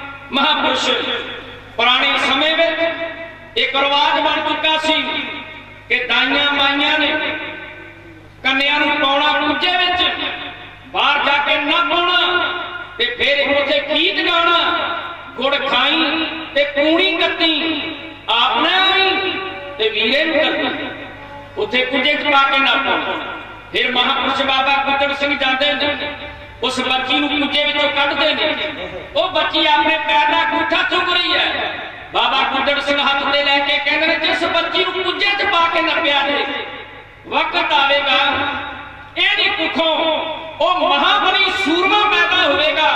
ਮਹਾਪੁਰਸ਼ ਪੁਰਾਣੇ ਸਮੇਂ ਵਿੱਚ ਇੱਕ ਰਿਵਾਜ ਬਣ ਚੁੱਕਾ ਸੀ ਕਿ ਦਾਈਆਂ ਮਾਈਆਂ ਨੇ ਕੰਨਿਆਂ ਨੂੰ ਪਾਉਣਾ ਕੁੱਜੇ ਵਿੱਚ, ਬਾਹਰ ਜਾ ਕੇ ਨਾ ਪਾਉਣਾ ਤੇ ਫਿਰ ਉੱਥੇ ਗੀਤ ਗਾਉਣਾ, ਗੁੜ ਖਾਈ ਤੇ ਕੂਣੀ ਕੱਤੀ ਆਪ ਨਾ ਤੇ ਵੀਰੇ ਨੂੰ ਕੱਤੀ ਉੱਥੇ ਕੁੱਜੇ ਚ ਪਾ ਕੇ ਨਾ ਪਾਉਣਾ ਫਿਰ ਮਹਾਪੁਰਸ਼ ਬਾਬਾ ਗੁੱਜਰ ਸਿੰਘ ਜਾਂਦੇ ਨੇ اس بچی نو کچے وچوں کڈ دے نے۔ او بچی اپنے پیر دا گٹھا رہی ہے۔ بابا گڈڑ سنگھ ہاتھ تے لے کے کہندے نے، جس بچی نو کچے چ پا کے نپیا نے وقت آوے گا ایڑی ککھوں او مہابلی سورما پیدا ہوئے گا،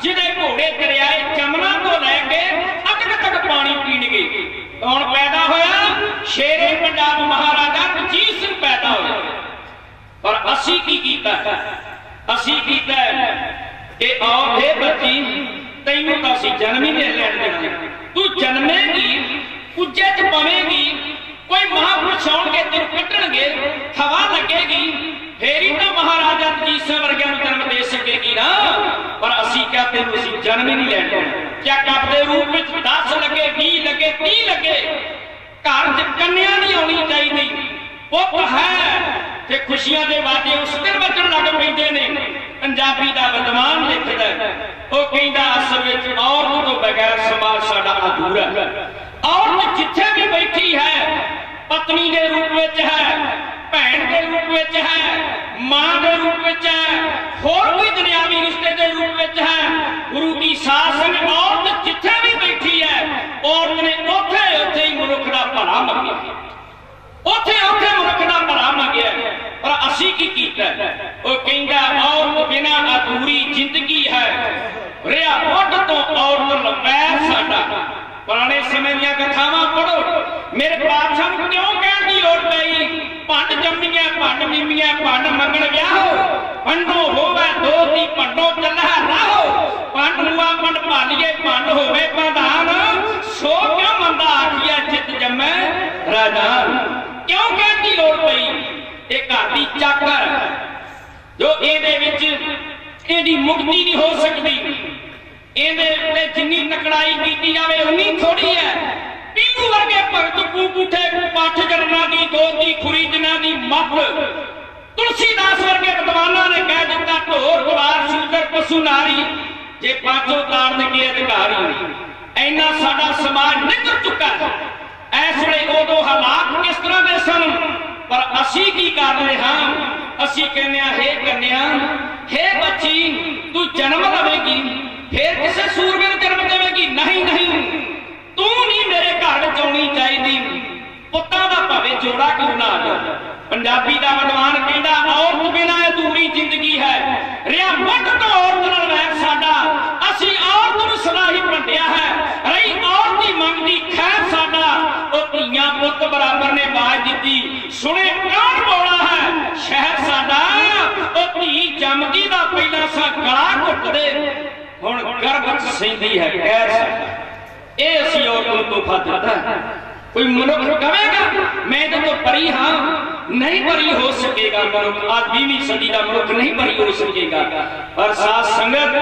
جدے گھوڑے دریائے جمنا تو لے کے اگن تک پانی پین گے کون پیدا ہویا؟ شیر پنجاب مہاراجا رجیت سنگھ پیدا ہویا اور اسی کی کیتا ہے۔ اسی کیتا ہے کہ آؤ دے بچی تینوں کا سی جنمی دے لین دے تو جنمے گی کجے چ پویں گی کوئی مہا پرشان کے تیر پٹن گے ہوا لگے گی پھیری تو مہاراجا کی سورگیا گیا جنم دے سکے گی نا پر اسی کیا ہیں اسی جنمی نے نہیں لین دے کیا کب دے روح پر 10 لگے 20 لگے 30 لگے کارج کنیا نہیں ہونی چاہیے پت ہے کہ خوشیاں دے وعدے اس دن بچن لگ پیندے نے پنجابی دا بدمان لکھدا ہے او کہندا اصل وچ عورت تو بغیر سماج ساڈا ادھورا ہے عورت جتھے بھی بیٹھی ہے پتنی دے روپ وچ ہے بہن دے روپ وچ ہے ماں دے روپ وچ ہے ہور کوئی دنیاوی رشتے دے روپ وچ ہے گرو کی ساس نے عورت جتھے بھی بیٹھی ہے عورت نے اوتھے اوتھے ہی ملک دا بھلا منگیا اوتھے اوتھے مقدہ بڑھاما گیا ہے۔ اور اسی کی کیتا ہے۔ اور کہنگا اور بنا ادھوری زندگی ہے۔ ریا موٹ تو اور لبیر ساڑا پرانے سمیں دیا کتھاما پڑھو۔ میرے بادشاہ کیوں کہہ دی اور گئی پانڈ جمیاں پانڈ بیمیاں پانڈ منگل گیا ہو پنڈو ہوئے دو دی پنڈو چلہ نہ ہو پانڈ ہوا پنڈ پالیے پانڈ ہوئے پردان سو کیا مندہ آکھیا جت جمع رادان کر جو ایدے وچ ایڈی مڑتی نہیں ہو سکتی۔ ایدے تے جنی نکڑائی کیتی جاوے، اونی تھوڑی ہے۔ پیلو ورگے بھگت کو بوٹے پاٹھ کرنا دی دوتی خریدنا دی مت تلسی داس ورگے بدوانا نے کہہ دیتا ٹھور گوار شوگر پسو ناری۔ جے پاٹھو تار نے ادھکاری اینا ساڈا سماج نکل چکا ہے۔ ایسے اودو حالات کس طرح دے سن؟ ਪਰ ਅਸੀਂ ਕੀ ਕਰ ਰਹੇ ਹਾਂ? ਅਸੀਂ ਕਹਿੰਦੇ ਆ ਹੇ ਕੰਨਿਆ, ਹੇ ਬੱਚੀ, ਤੂੰ ਜਨਮ ਲਵੇਗੀ, ਫੇਰ ਕਿਸੇ ਸੂਰਮੇ ਨੂੰ ਜਨਮ ਦੇਵੇਗੀ। ਨਹੀਂ ਨਹੀਂ, ਤੂੰ ਨਹੀਂ ਮੇਰੇ ਘਰ ਵਿੱਚ ਆਉਣੀ ਚਾਹੀਦੀ। پتا دا پاوے جوڑا کرنا آ پنجابی دا وڈوان کہندا عورت بنا ادھوری زندگی ہے ریا مٹ تو عورت نال ویر ساڈا اسی عورت نو سلاہی پنڈیا ہے رہی عورت دی منگ دی خیر ساڈا او تیاں پت برابر نے باج دتی سنے کون بولا ہے شہر ساڈا او تھی جمدی دا پہلا سا گلا کٹ دے ہن گرب سیندی ہے خیر ساڈا اے اسی عورت نو کوئی منک رکوے گا۔ میں تو پری ہاں۔ نہیں پری ہو سکے گا منک۔ آدمی سدیدہ منک۔ نہیں پری ہو سکے گا۔ اور ساتھ سنگت،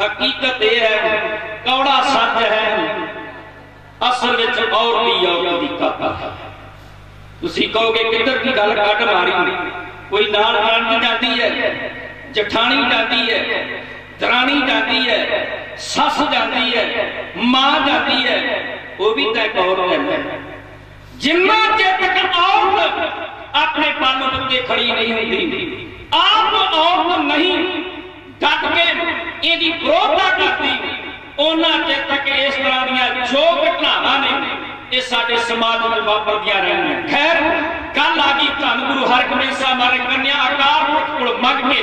حقیقت یہ ہے، کوڑا سچ ہے اصل وچ اور دی اور دی کاتا ہے۔ تسی کہو گے، کدھر کی گل کٹ ماری؟ کوئی نال نال جاتی ہے، جٹھانی جاتی ہے۔ درانی جاتی ہے سس جاتی ہے ماں جاتی ہے وہ بھی تک اور کہتا ہے جنہ چے تک عورت اپنے پالوں کے کھڑی نہیں ہوتی آپ عورت نہیں ڈٹ کے یہ پروتا کرتی اونا چے تک اس طرح دیا جو گھٹنا نے یہ سارے سماج میں واپر دیا رہنا ہے خیر کل آگی تھان گرو ہر کمیسا مارے کنیا آکار کو مگ کے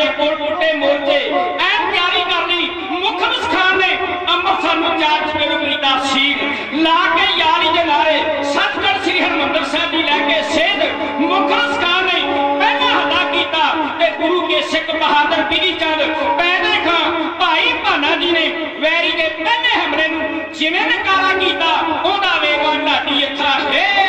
ਪੁੱਤਰੀ ਕਰਦੇ ਕੋਲ ਕੋਟੇ ਮੋਰਚੇ ਐ ਤਿਆਰੀ ਕਰ ਲਈ ਮੁਖਲਸ ਖਾਨ ਨੇ ਅੰਮ੍ਰਿਤਸਰ ਨੂੰ ਚਾਰ ਚਪੇਰੂ ਕੀਤਾ ਸੀਲ ਲਾ ਕੇ ਯਾਰੀ ਦੇ ਨਾਰੇ ਸਤਗੜ ਸ੍ਰੀ ਹਰਮੰਦਰ ਸਾਹਿਬ ਦੀ ਲੈ ਕੇ ਸੇਧ ਮੁਖਲਸ ਖਾਨ ਨੇ ਪਹਿਲਾ ਹੱਲਾ ਕੀਤਾ ਤੇ ਗੁਰੂ ਕੇ ਸਿੱਖ ਬਹਾਦਰ ਬਿਧੀ ਚੰਦ ਪੈਦੇ ਖਾਂ ਭਾਈ ਭਾਨਾ ਜੀ ਨੇ ਵੈਰੀ ਦੇ ਪਹਿਲੇ ਹਮਲੇ ਨੂੰ ਜਿਵੇਂ ਨਕਾਰਾ ਕੀਤਾ ਉਹਦਾ ਵੇਗਾ ਢਾਡੀ ਅੱਖਾਂ ਹੈ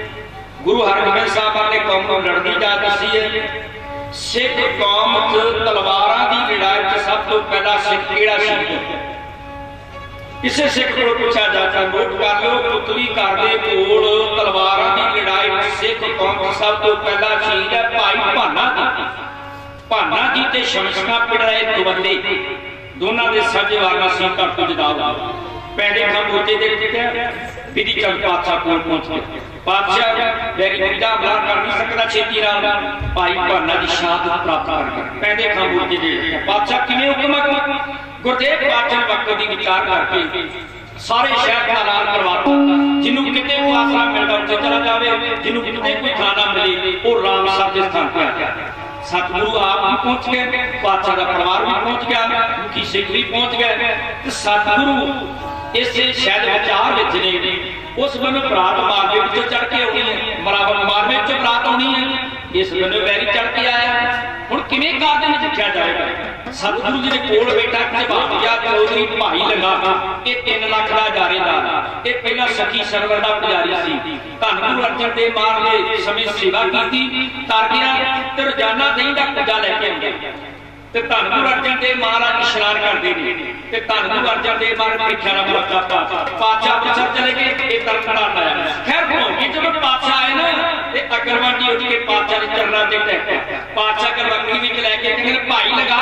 ਗੁਰੂ ਹਰਗੋਬਿੰਦ ਸਾਹਿਬ ਨੇ ਕੌਮ ਨੂੰ ਲੜਨ ਜਾ ਦੱਸੀ ਹੈ। ਸਿੱਖ ਕੌਮ 'ਚ ਤਲਵਾਰਾਂ ਦੀ ਲੜਾਈ 'ਚ ਸਭ ਤੋਂ ਪਹਿਲਾ ਸਿੱਖ ਕਿਹੜਾ ਸੀ? ਕਿਸੇ ਸਿੱਖ ਕੋਲ ਪੁੱਛਿਆ ਜਾਂਦਾ ਨੋਟ ਕਰ ਲਓ, ਪੁੱਤਲੀ ਘਰ ਦੇ ਕੋਲ ਤਲਵਾਰਾਂ ਦੀ ਲੜਾਈ 'ਚ ਸਿੱਖ ਕੌਮ 'ਚ ਸਭ ਤੋਂ ਪਹਿਲਾ ਸ਼ਹੀਦ ਹੈ ਭਾਈ ਭਾਨਾ ਜੀ। ਭਾਨਾ ਜੀ ਤੇ ਸ਼ਮਸ਼ਨਾ ਪਿੜਾਏ ਦੁਬੱਲੇ ਦੋਨਾਂ ਦੇ ਸਾਂਝੇ ਵਾਰਨਾ ਘਰ ਤੋਂ ਜਦਾ ਹੋਇਆ ਪੈਂਦੇ ਦੇ ਟਿਕਿਆ ਵਿਧੀ ਚੰਦ ਪਾਤਸ਼ਾਹ ਕੋਲ ਪਹੁੰਚ ਗਿਆ। بادشاہ بیگیدا بلار کر نہیں سکتا چھتی نال پائی بھانا دی شہادت پراپت کر کے پہلے خاموشی دے بادشاہ کیویں حکم کر گردے بادشاہ وقت دی بچار کر کے سارے شہر کا اعلان کرواتا جنوں کتے کو آسرا ملدا تے چلا جاوے جنوں کتے کوئی کھانا ملی اور رام سب جس تھان پہ سات گرو آپ بھی پہنچ گئے بادشاہ کا پروار بھی پہنچ گیا کی سکھ بھی پہنچ گئے تے سات گرو اس شہر وچ آ ਉਸ ਬੰਨੋਂ ਬਰਾਤ ਮਾਰਦੇ ਵਿੱਚੋਂ ਚੜ ਕੇ ਆਉਣੀ ਹੈ। ਮਰਾਵਲ ਮਾਰਵੇ ਵਿੱਚ ਬਰਾਤ ਆਉਣੀ ਹੈ। ਇਸ ਬੰਨੋਂ ਵੈਰੀ ਚੜ ਕੇ ਆਇਆ ਹੁਣ ਕਿਵੇਂ ਕਾਰਜ ਵਿੱਚ ਰੱਖਿਆ ਜਾਏਗਾ? ਸਤਿਗੁਰੂ ਜੀ ਦੇ ਕੋਲ ਬੈਠਾ ਝਬਾਟਿਆ ਚੌਧਰੀ ਭਾਈ ਲੰਗਾ ਇਹ 3 ਲੱਖ ਦਾ ਜਾਰੇਦਾਰ ਇਹ ਪਹਿਲਾਂ ਸਖੀ ਸਰਵਰ ਦਾ ਪੁਜਾਰੀ ਸੀ। ਧੰਨ ਗੁਰੂ ਅਰਜਨ ਦੇਵ ਮਾਰ ਨੇ ਸਮੇਂ ਸੇਵਾ ਕੀਤੀ। ਤਰ ਗਿਆ, ਤੇ ਰੋਜ਼ਾਨਾ ਦਹੀਂ ਦਾ ਕੁੱਜਾ ਲੈ ਕੇ ਆਉਂਦਾ। ਤੇ ਧੰਨ ਗੁਰੂ ਅਰਜਨ ਦੇਵ ਮਹਾਰਾਜ ਇਸ਼ਨਾਨ ਕਰਦੇ ਨੇ। ਤੇ ਧੰਨ ਗੁਰੂ ਅਰਜਨ ਦੇਵ ਮਹਾਰਾਜ ਪ੍ਰੀਖਿਆ ਦਾ ਮਰਦਾ ਪਾਤਸ਼ਾਹ ਅੰਮ੍ਰਿਤਸਰ ਚਲੇ ਗਏ, ਇਹ ਤਰਨਤਾਰਨ ਆਇਆ। ਖੈਰ ਪਹੁੰਚ ਜਦੋਂ ਪਾਤਸ਼ਾਹ ਆਏ ਨਾ, ਤੇ ਅਗਰਵਾਨੀ ਉੱਠ ਕੇ ਪਾਤਸ਼ਾਹ ਦੇ ਚਰਨਾਂ ਤੇ ਟੈਕ ਪਾਤਸ਼ਾਹ ਗਰਵਾਨੀ ਵਿੱਚ ਲੈ ਕੇ ਕਹਿੰਦੇ ਭਾਈ ਲਗਾ,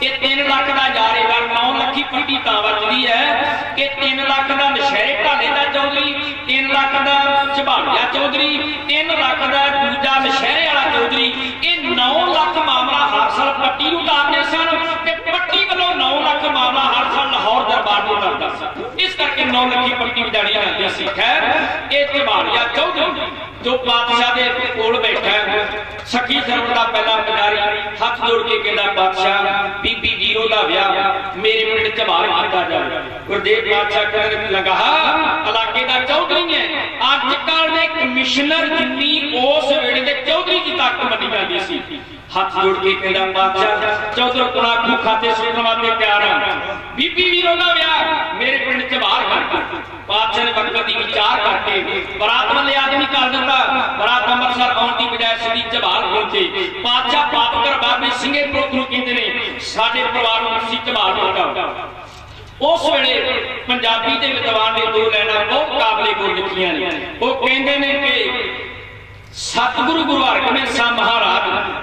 یہ تین لاکھ کا جا گا نو لکھی پیٹی تا بچتی ہے، کہ تین لاکھ کا نشہرے ڈالے کا چودھری، تین لاکھ کا چبھاڑیا چودھری، تین لاکھ کا دوجا نشہرے والا چودھری، یہ نو لاکھ معاملہ حاصل سال پٹی اتارنے سن 9 ਲੱਖ ਮਾਮਲਾ ਹਰ ਸਾਲ ਲਾਹੌਰ ਦਰਬਾਰ ਨੂੰ ਕਰਦਾ ਸੀ ਇਸ ਕਰਕੇ 9 ਲੱਖੀ ਪੱਟੀ ਵਜਾਣੀ ਜਾਂਦੀ ਸੀ ਖੈਰ, ਇਹ ਝਬਾੜਿਆ ਚੌਧਰੀ ਜੋ ਬਾਦਸ਼ਾਹ ਦੇ ਕੋਲ ਬੈਠਾ ਸਖੀ ਸਰਵਰ ਦਾ ਪਹਿਲਾ ਪੁਜਾਰੀ, ਹੱਥ ਜੋੜ ਕੇ ਕਹਿੰਦਾ, ਬਾਦਸ਼ਾਹ, ਬੀਬੀ ਵੀਰੋ ਦਾ ਵਿਆਹ ਮੇਰੇ ਪਿੰਡ ਝਬਾਰ ਕੀਤਾ ਜਾਵੇ ਗੁਰਦੇਵ ਬਾਦਸ਼ਾਹ ਕਹਿੰਦੇ ਲਗਾ ਇਲਾਕੇ ਦਾ ਚੌਧਰੀ ਹੈ। ਅੱਜ ਕੱਲ ਦੇ ਕਮਿਸ਼ਨਰ ਜਿੰਨੀ ਉਸ ਵੇਲੇ ਦੇ ਚੌਧਰੀ ਦੀ ਤਾਕਤ ਮੰਨੀ ਜਾਂਦੀ ਸੀ। ہاتھ جوڑ کے کہڑا بادشاہ چودر کنا کو کھاتے سنواتے پیارا بی بی میرو نا میرے پنڈ سے باہر کر بادشاہ نے وقت دی وچار کر کے برات والے آدمی کر دیتا برات امرسر آن دی بجائے سدی جبال پہنچے بادشاہ پاپ کر بعد میں سنگے پروت نو کہندے نے ساڈے پروار نو سی جبال ہوتا اس ویلے پنجابی دے وتوان نے دو لینا بہت قابل گل لکھیاں نے وہ کہندے نے کہ ستگuru گرو ہرگوبند صاحب مہاراج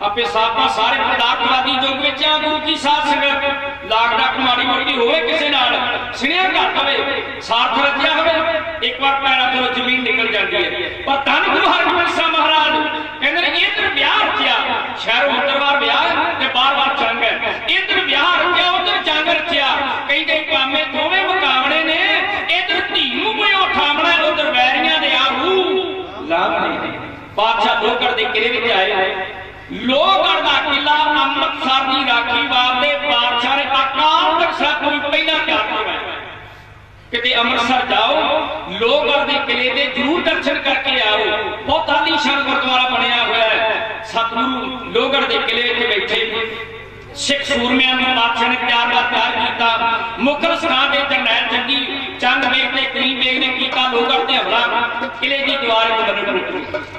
اپے صاحبہ سارے مذاق اڑادی جو وچ آ گو کی ساتھ سنگ لاگ ڈاک ماری مڑی ہوے کسے نال سنیا گھٹ ہوے ساتھ رکھیا ہوے ایک بار پیڑا تو زمین نکل جاندی ہے پر تن کو ہر مرسا مہاراج کہندے ادھر بیاہ کیا شہر مدربار بیاہ تے بار بار جنگ ہے ادھر بیاہ رکھیا ادھر جنگ رکھیا کئی کئی کامے دوویں مقامڑے نے ادھر تیوں کوئی اٹھامنا ادھر ویریاں دے آہو لام نہیں بادشاہ دو کر دے کرے وچ آئے لوگ دا قلعہ امت ساری راکھی والے بادشاہ نے اکال تک سا کوئی پہلا کیا کرنا ہے کتے امرسر جاؤ لوگ دے قلعے دے ضرور درشن کر کے آؤ بہت عالی شان گردوارا بنیا ہوا ہے ستگرو لوگ دے قلعے تے بیٹھے سکھ سورمیاں نے بادشاہ نے پیار دا پیار کیتا مکر سنا دے جرنیل جنگی چند بیگ کریم بیگ نے کیتا لوگ دے حملہ قلعے دی دیوار کو بننے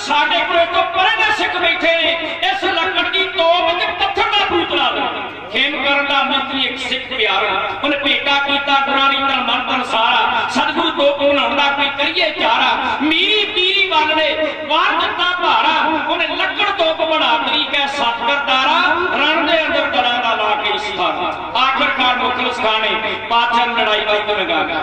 ساڑھے پرے تو پردے سکھ بیٹھے اس لکڑ کی توب تے پتھر دا پوتلا دا کھیم کرنا مطلی ایک سکھ پیارا انہیں پیٹا کیتا گرانی تن من تن سارا صدگو تو کون ہوندا کوئی کریے چارا میری پیری والنے وار جتا پارا انہیں لکڑ توب بنا طریقہ ساتھ کردارا رن اندر گرانا لا اس پارا آخر کار مخلص کھانے پاچن لڑائی بائی تو گا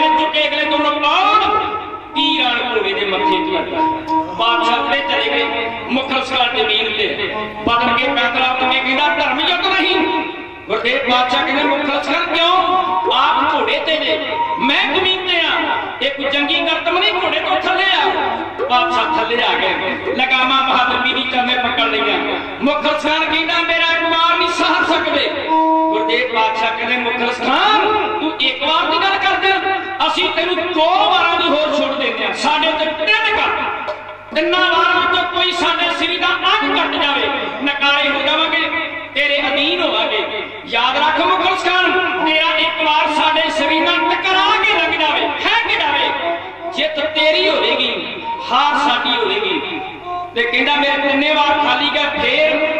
ਘੋੜੇ ਨੇ ਚੁੱਕੇ ਅਗਲੇ ਦੋਨੋਂ ਪਾਉਣ ਤੀਰ ਆਣ ਘੋੜੇ ਦੇ ਮੱਥੇ ਤੇ ਲੱਗਾ ਬਾਦਸ਼ਾਹ ਤੇ ਚਲੇ ਗਏ ਮੁਖਲ ਸਕਾਰ ਦੇ ਵੀਰ ਤੇ ਬਦਲ ਕੇ ਕਾਤਰਾ ਉੱਠ ਕੇ ਕਹਿੰਦਾ ਧਰਮ ਯੁੱਧ ਨਹੀਂ ਗੁਰਦੇਵ ਬਾਦਸ਼ਾਹ ਕਹਿੰਦੇ ਮੁਖਲ ਸਕਾਰ ਕਿਉਂ ਆਪ ਘੋੜੇ ਤੇ ਨੇ ਮੈਂ ਜ਼ਮੀਨ ਤੇ ਆ ਇਹ ਕੋਈ ਜੰਗੀ ਕਰਤਮ ਨਹੀਂ ਘੋੜੇ ਤੋਂ ਥੱਲੇ ਆ ਬਾਦਸ਼ਾਹ ਥੱਲੇ ਆ ਗਏ ਲਗਾਮਾਂ ਬਹਾਦਰ ਦੀ ਚੰਨੇ ਪਕੜ ਲਈਆਂ ਮੁਖਲ ਸਕਾਰ ਕਹਿੰਦਾ ਮੇਰਾ ਕੁਮਾਰ ਨਹੀਂ ਸਹਾਰ ਸਕਦੇ ਗੁਰਦੇਵ ਬਾਦਸ਼ਾਹ ਕਹਿੰਦੇ ਮੁਖਲਸ ਖਾਨ ਤੂੰ ਇੱਕ ਵਾਰ ਦੀ ਗੱਲ ਕਰਦੇ ਅਸੀਂ ਤੈਨੂੰ ਦੋ ਵਾਰਾਂ ਦੀ ਹੋਰ ਛੁੱਟ ਦਿੰਦੇ ਆ ਸਾਡੇ ਉੱਤੇ ਤਿੰਨ ਕਰ ਤਿੰਨਾਂ ਵਾਰਾਂ ਵਿੱਚੋਂ ਕੋਈ ਸਾਡੇ ਸ੍ਰੀ ਦਾ ਅੰਗ ਕੱਟ ਜਾਵੇ ਨਕਾਰੇ ਹੋ ਜਾਵਾਂਗੇ ਤੇਰੇ ਅਧੀਨ ਹੋਵਾਂਗੇ ਯਾਦ ਰੱਖ ਮੁਖਲਸ ਖਾਨ ਤੇਰਾ ਇੱਕ ਵਾਰ ਸਾਡੇ ਸ੍ਰੀ ਨਾਲ ਟਕਰਾ ਕੇ ਲੱਗ ਜਾਵੇ ਫੈਂਕ ਜਾਵੇ ਜਿੱਤ ਤੇਰੀ ਹੋਵੇਗੀ ਹਾਰ ਸਾਡੀ ਹੋਵੇਗੀ ਤੇ ਕਹਿੰਦਾ ਮੇਰੇ ਤਿੰਨੇ ਵਾਰ ਖਾਲੀ ਗਏ ਫੇਰ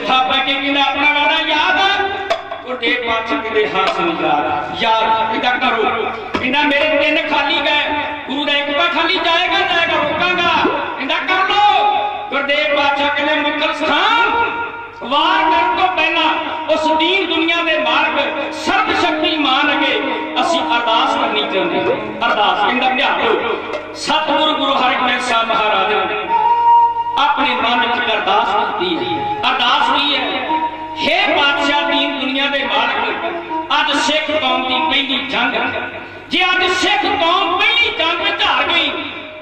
تھا پاکے کی نے اپنا گانا یاد ہے وہ ٹیپ مارچ کی دے ہاں سن یاد یاد ادا کرو انہا میرے دن خالی گئے گرو دیکھتا خالی جائے گا جائے گا روکا گا ادا کر لو گردیو بادشاہ کے لیے مکلس خان وار کر تو پہلا اس دین دنیا دے مارک سرد شکتی مان اگے اسی ارداس کرنی چاہتے ارداس اندر کیا ہو ست گرو گرو ہر ایک نے اپنے من کی ارداس کی ارداس ہوئی ہے۔ ہے بادشاہ دین دنیا دے مالک۔ اج سکھ قوم دی پہلی جنگ جی اج سکھ قوم پہلی جنگ وچ ہار گئی۔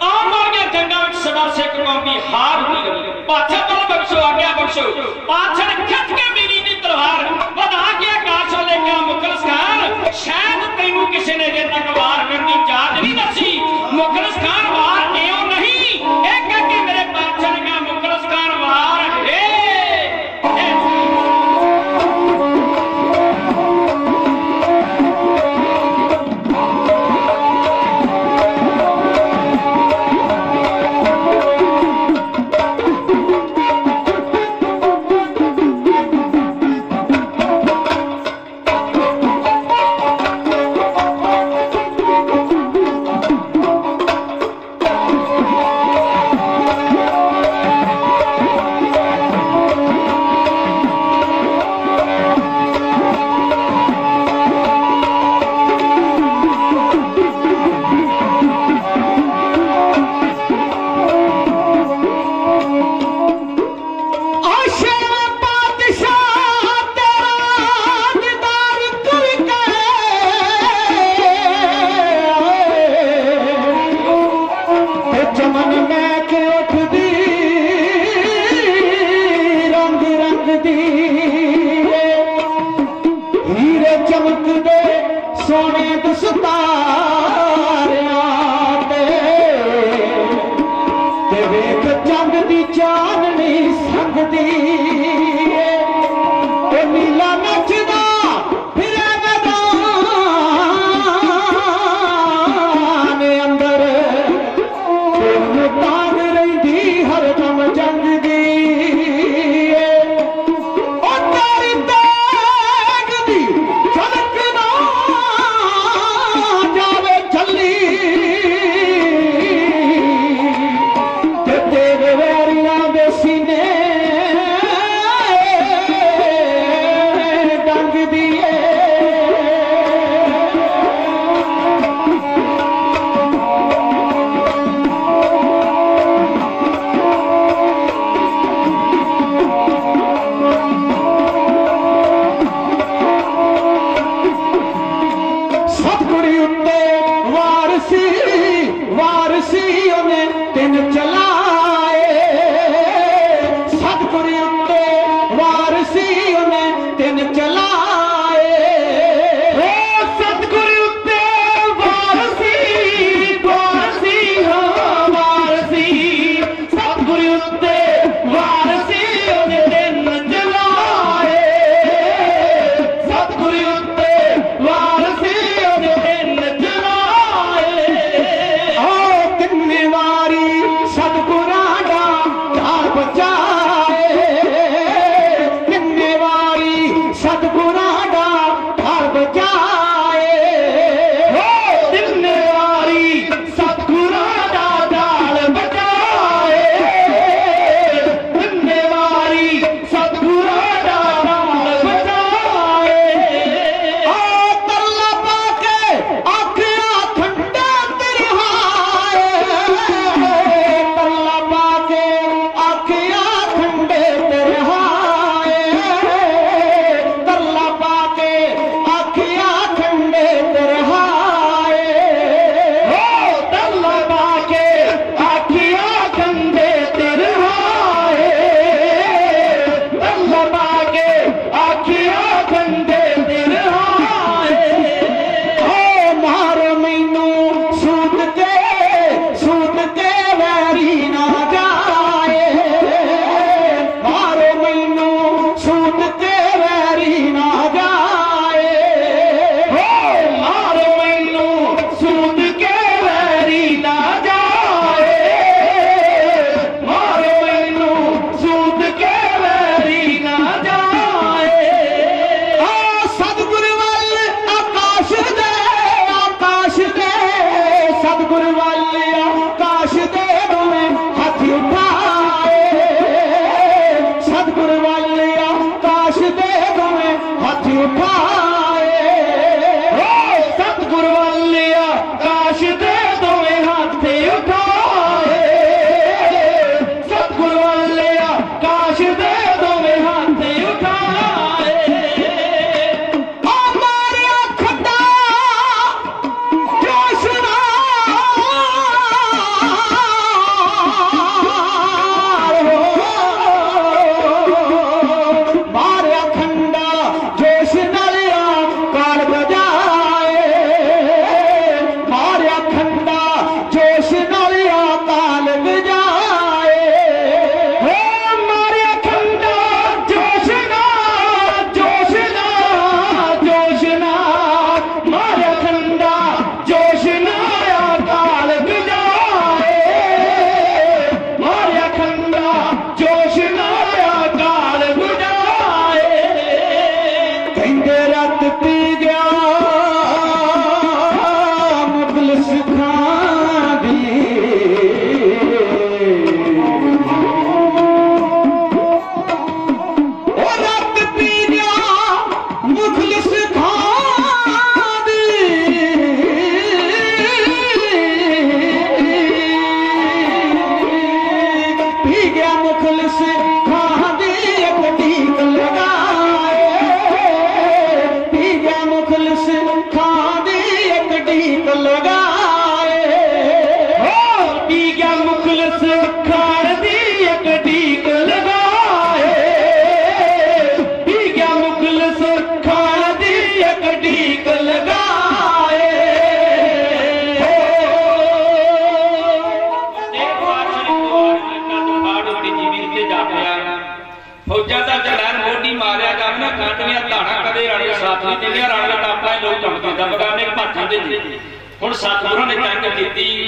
آن والیاں جنگاں وچ سدا سکھ قوم دی ہار ہوئی بادشاہ بل بخشو؟ آگیا بخشو۔ بادشاہ نے کھچ کے میری دی تلوار۔ بنا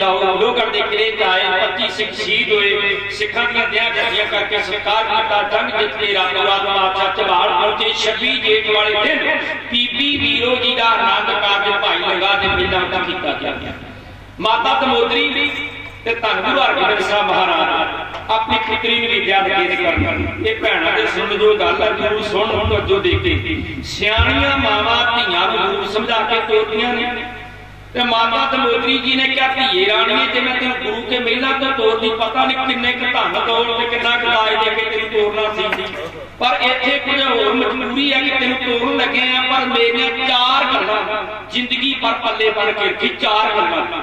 داولو کر دیکھلے تائے پتی سکھ شید ہوئے سکھن میں دیا کھڑیا کر کے سکار ماتا ڈنگ دیکھلے رات رات بادشاہ چبار پہنچے شبی جیٹ والے دن بی بی ویرو جی دا نند کار دے بھائی لگا دے ملا اٹھا کیتا گیا ماتا تمودری بھی تے تنگور ارگن سا مہاراج اپنی کھتری نے بھی یاد کیت کرنا اے بھیڑا دے سن جو گل ہے تو سن ہن جو دیکھے سیانیاں ماواں دھیاں نوں سمجھا کے توتیاں نے ਤੇ ਮਾਤਾ ਤਮੋਦਰੀ ਜੀ ਨੇ ਕਿਹਾ, ਧੀਏ ਰਾਣੀਏ ਜੇ ਮੈਂ ਤੈਨੂੰ ਗੁਰੂ ਕੇ ਮਹਿਲਾ ਤੋਂ ਤੋਰਦੀ ਪਤਾ ਨਹੀਂ ਕਿੰਨੇ ਕੁ ਧਨ ਤੋੜ ਤੇ ਕਿੰਨਾ ਕੁ ਦਾਜ ਦੇ ਕੇ ਤੈਨੂੰ ਤੋਰਨਾ ਸੀ। ਪਰ ਇੱਥੇ ਕੁਝ ਹੋਰ ਮਜਬੂਰੀ ਹੈ ਕਿ ਤੈਨੂੰ ਤੋਰਨ ਲੱਗੇ ਆ, ਪਰ ਮੇਰੀਆਂ ਚਾਰ ਗੱਲਾਂ ਜ਼ਿੰਦਗੀ ਪਰ ਪੱਲੇ ਬਣ ਕੇ ਰੱਖੀ, ਚਾਰ ਗੱਲਾਂ।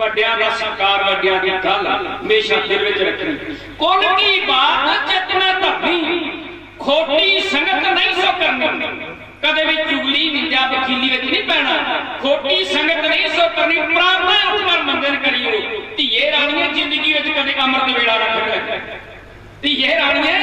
وڈیا نہ سکار وڈیا کی گل ہمیشہ دل وچ رکھنی کون کی بات جتنا تپی کھوٹی سنگت نہیں سو کرنی کدے بھی چگلی نہیں جا بکھیلی وچ نہیں پہنا کھوٹی سنگت نہیں سو کرنی پرارتھنا اس پر مندر کریو تے یہ رانی زندگی وچ کدے امر دے ویڑا رکھ رکھ یہ رانیے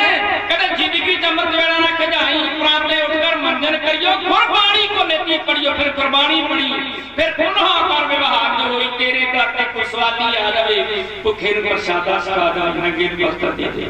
کدے زندگی چمت ویڑا نہ کھجائیں پراتے اٹھ کر منجن کریو قربانی کو لیتی پڑیو پھر قربانی پڑی پھر پنہ کر ویوہار جو ہوئی تیرے گھر تے کو سواتی آ جاوے کو کھیر پر سادہ سادہ نگیر پر کر دے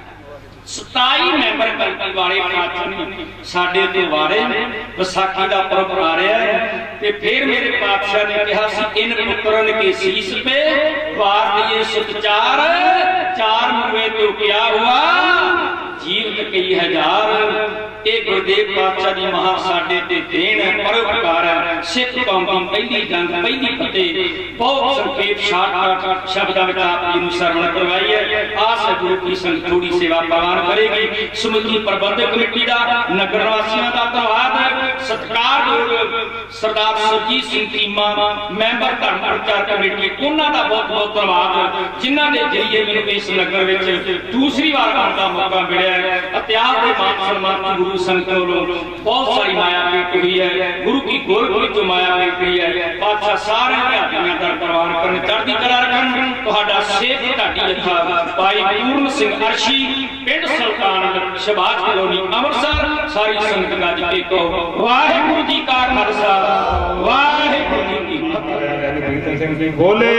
ستائی ممبر کلکلوارے پاچنی ساڑھے دوارے وساکھی دا پرب آ رہے ہیں کہ پھر میرے پادشاہ نے کہا سی ان پترن کے سیس پہ وار دیئے ست چار چار موے تو کیا ہوا ਸੁਖ ਚਾਰ ਜੀਵਤ ਕਈ ਹਜ਼ਾਰ, ਇਹ ਗੁਰਦੇਵ ਪਾਤਸ਼ਾਹ ਦੀ ਮਹਾ ਸਾਡੇ ਤੇ ਦੇਣ ਹੈ। ਪਰਉਪਕਾਰ ਸਿੱਖ ਕੌਮ ਦੀ ਪਹਿਲੀ ਜੰਗ, ਪਹਿਲੀ ਫਤਿਹ, ਬਹੁਤ ਸੰਖੇਪ ਸ਼ਾਰਟ ਸ਼ਬਦਾਂ ਵਿੱਚ ਆਪ ਜੀ ਨੂੰ ਸਰਵਣ ਕਰਵਾਈ ਹੈ। ਆਸ ਹੈ ਗੁਰੂ ਕੀ ਸੰਗ ਥੋੜੀ ਸੇਵਾ ਪ੍ਰਵਾਨ ਕਰੇਗੀ। ਸਮੁੱਚੀ ਪ੍ਰਬੰਧਕ ਕਮੇਟੀ ਦਾ, ਨਗਰ ਵਾਸੀਆਂ ਦਾ ਧੰਨਵਾਦ ਸਤਿਕਾਰਯੋਗ ਸਰਦਾਰ ਸੁਰਜੀਤ ਸਿੰਘ ਚੀਮਾ ਮੈਂਬਰ ਧਰਮ ਪ੍ਰਚਾਰ ਕਮੇਟੀ, ਉਹਨਾਂ ਦਾ ਬਹੁਤ ਬਹੁਤ ਧੰਨਵਾਦ। ਜਿਨ੍ਹਾਂ ਦੇ ਜਰੀਏ ਮੈਨੂੰ ਇਸ ਨਗਰ ਵਿੱਚ ਦੂਸਰੀ ਵਾਰ ਆਉਣ ਦਾ ਮੌਕਾ ਮਿਲਿਆ। ہے اتیاب بہت ساری مایا ہے کی جو مایا ہے سارے در پروار کرنے قرار کرن سیف پورن سنگھ سلطان ساری سنگت کا جی جی جی بولے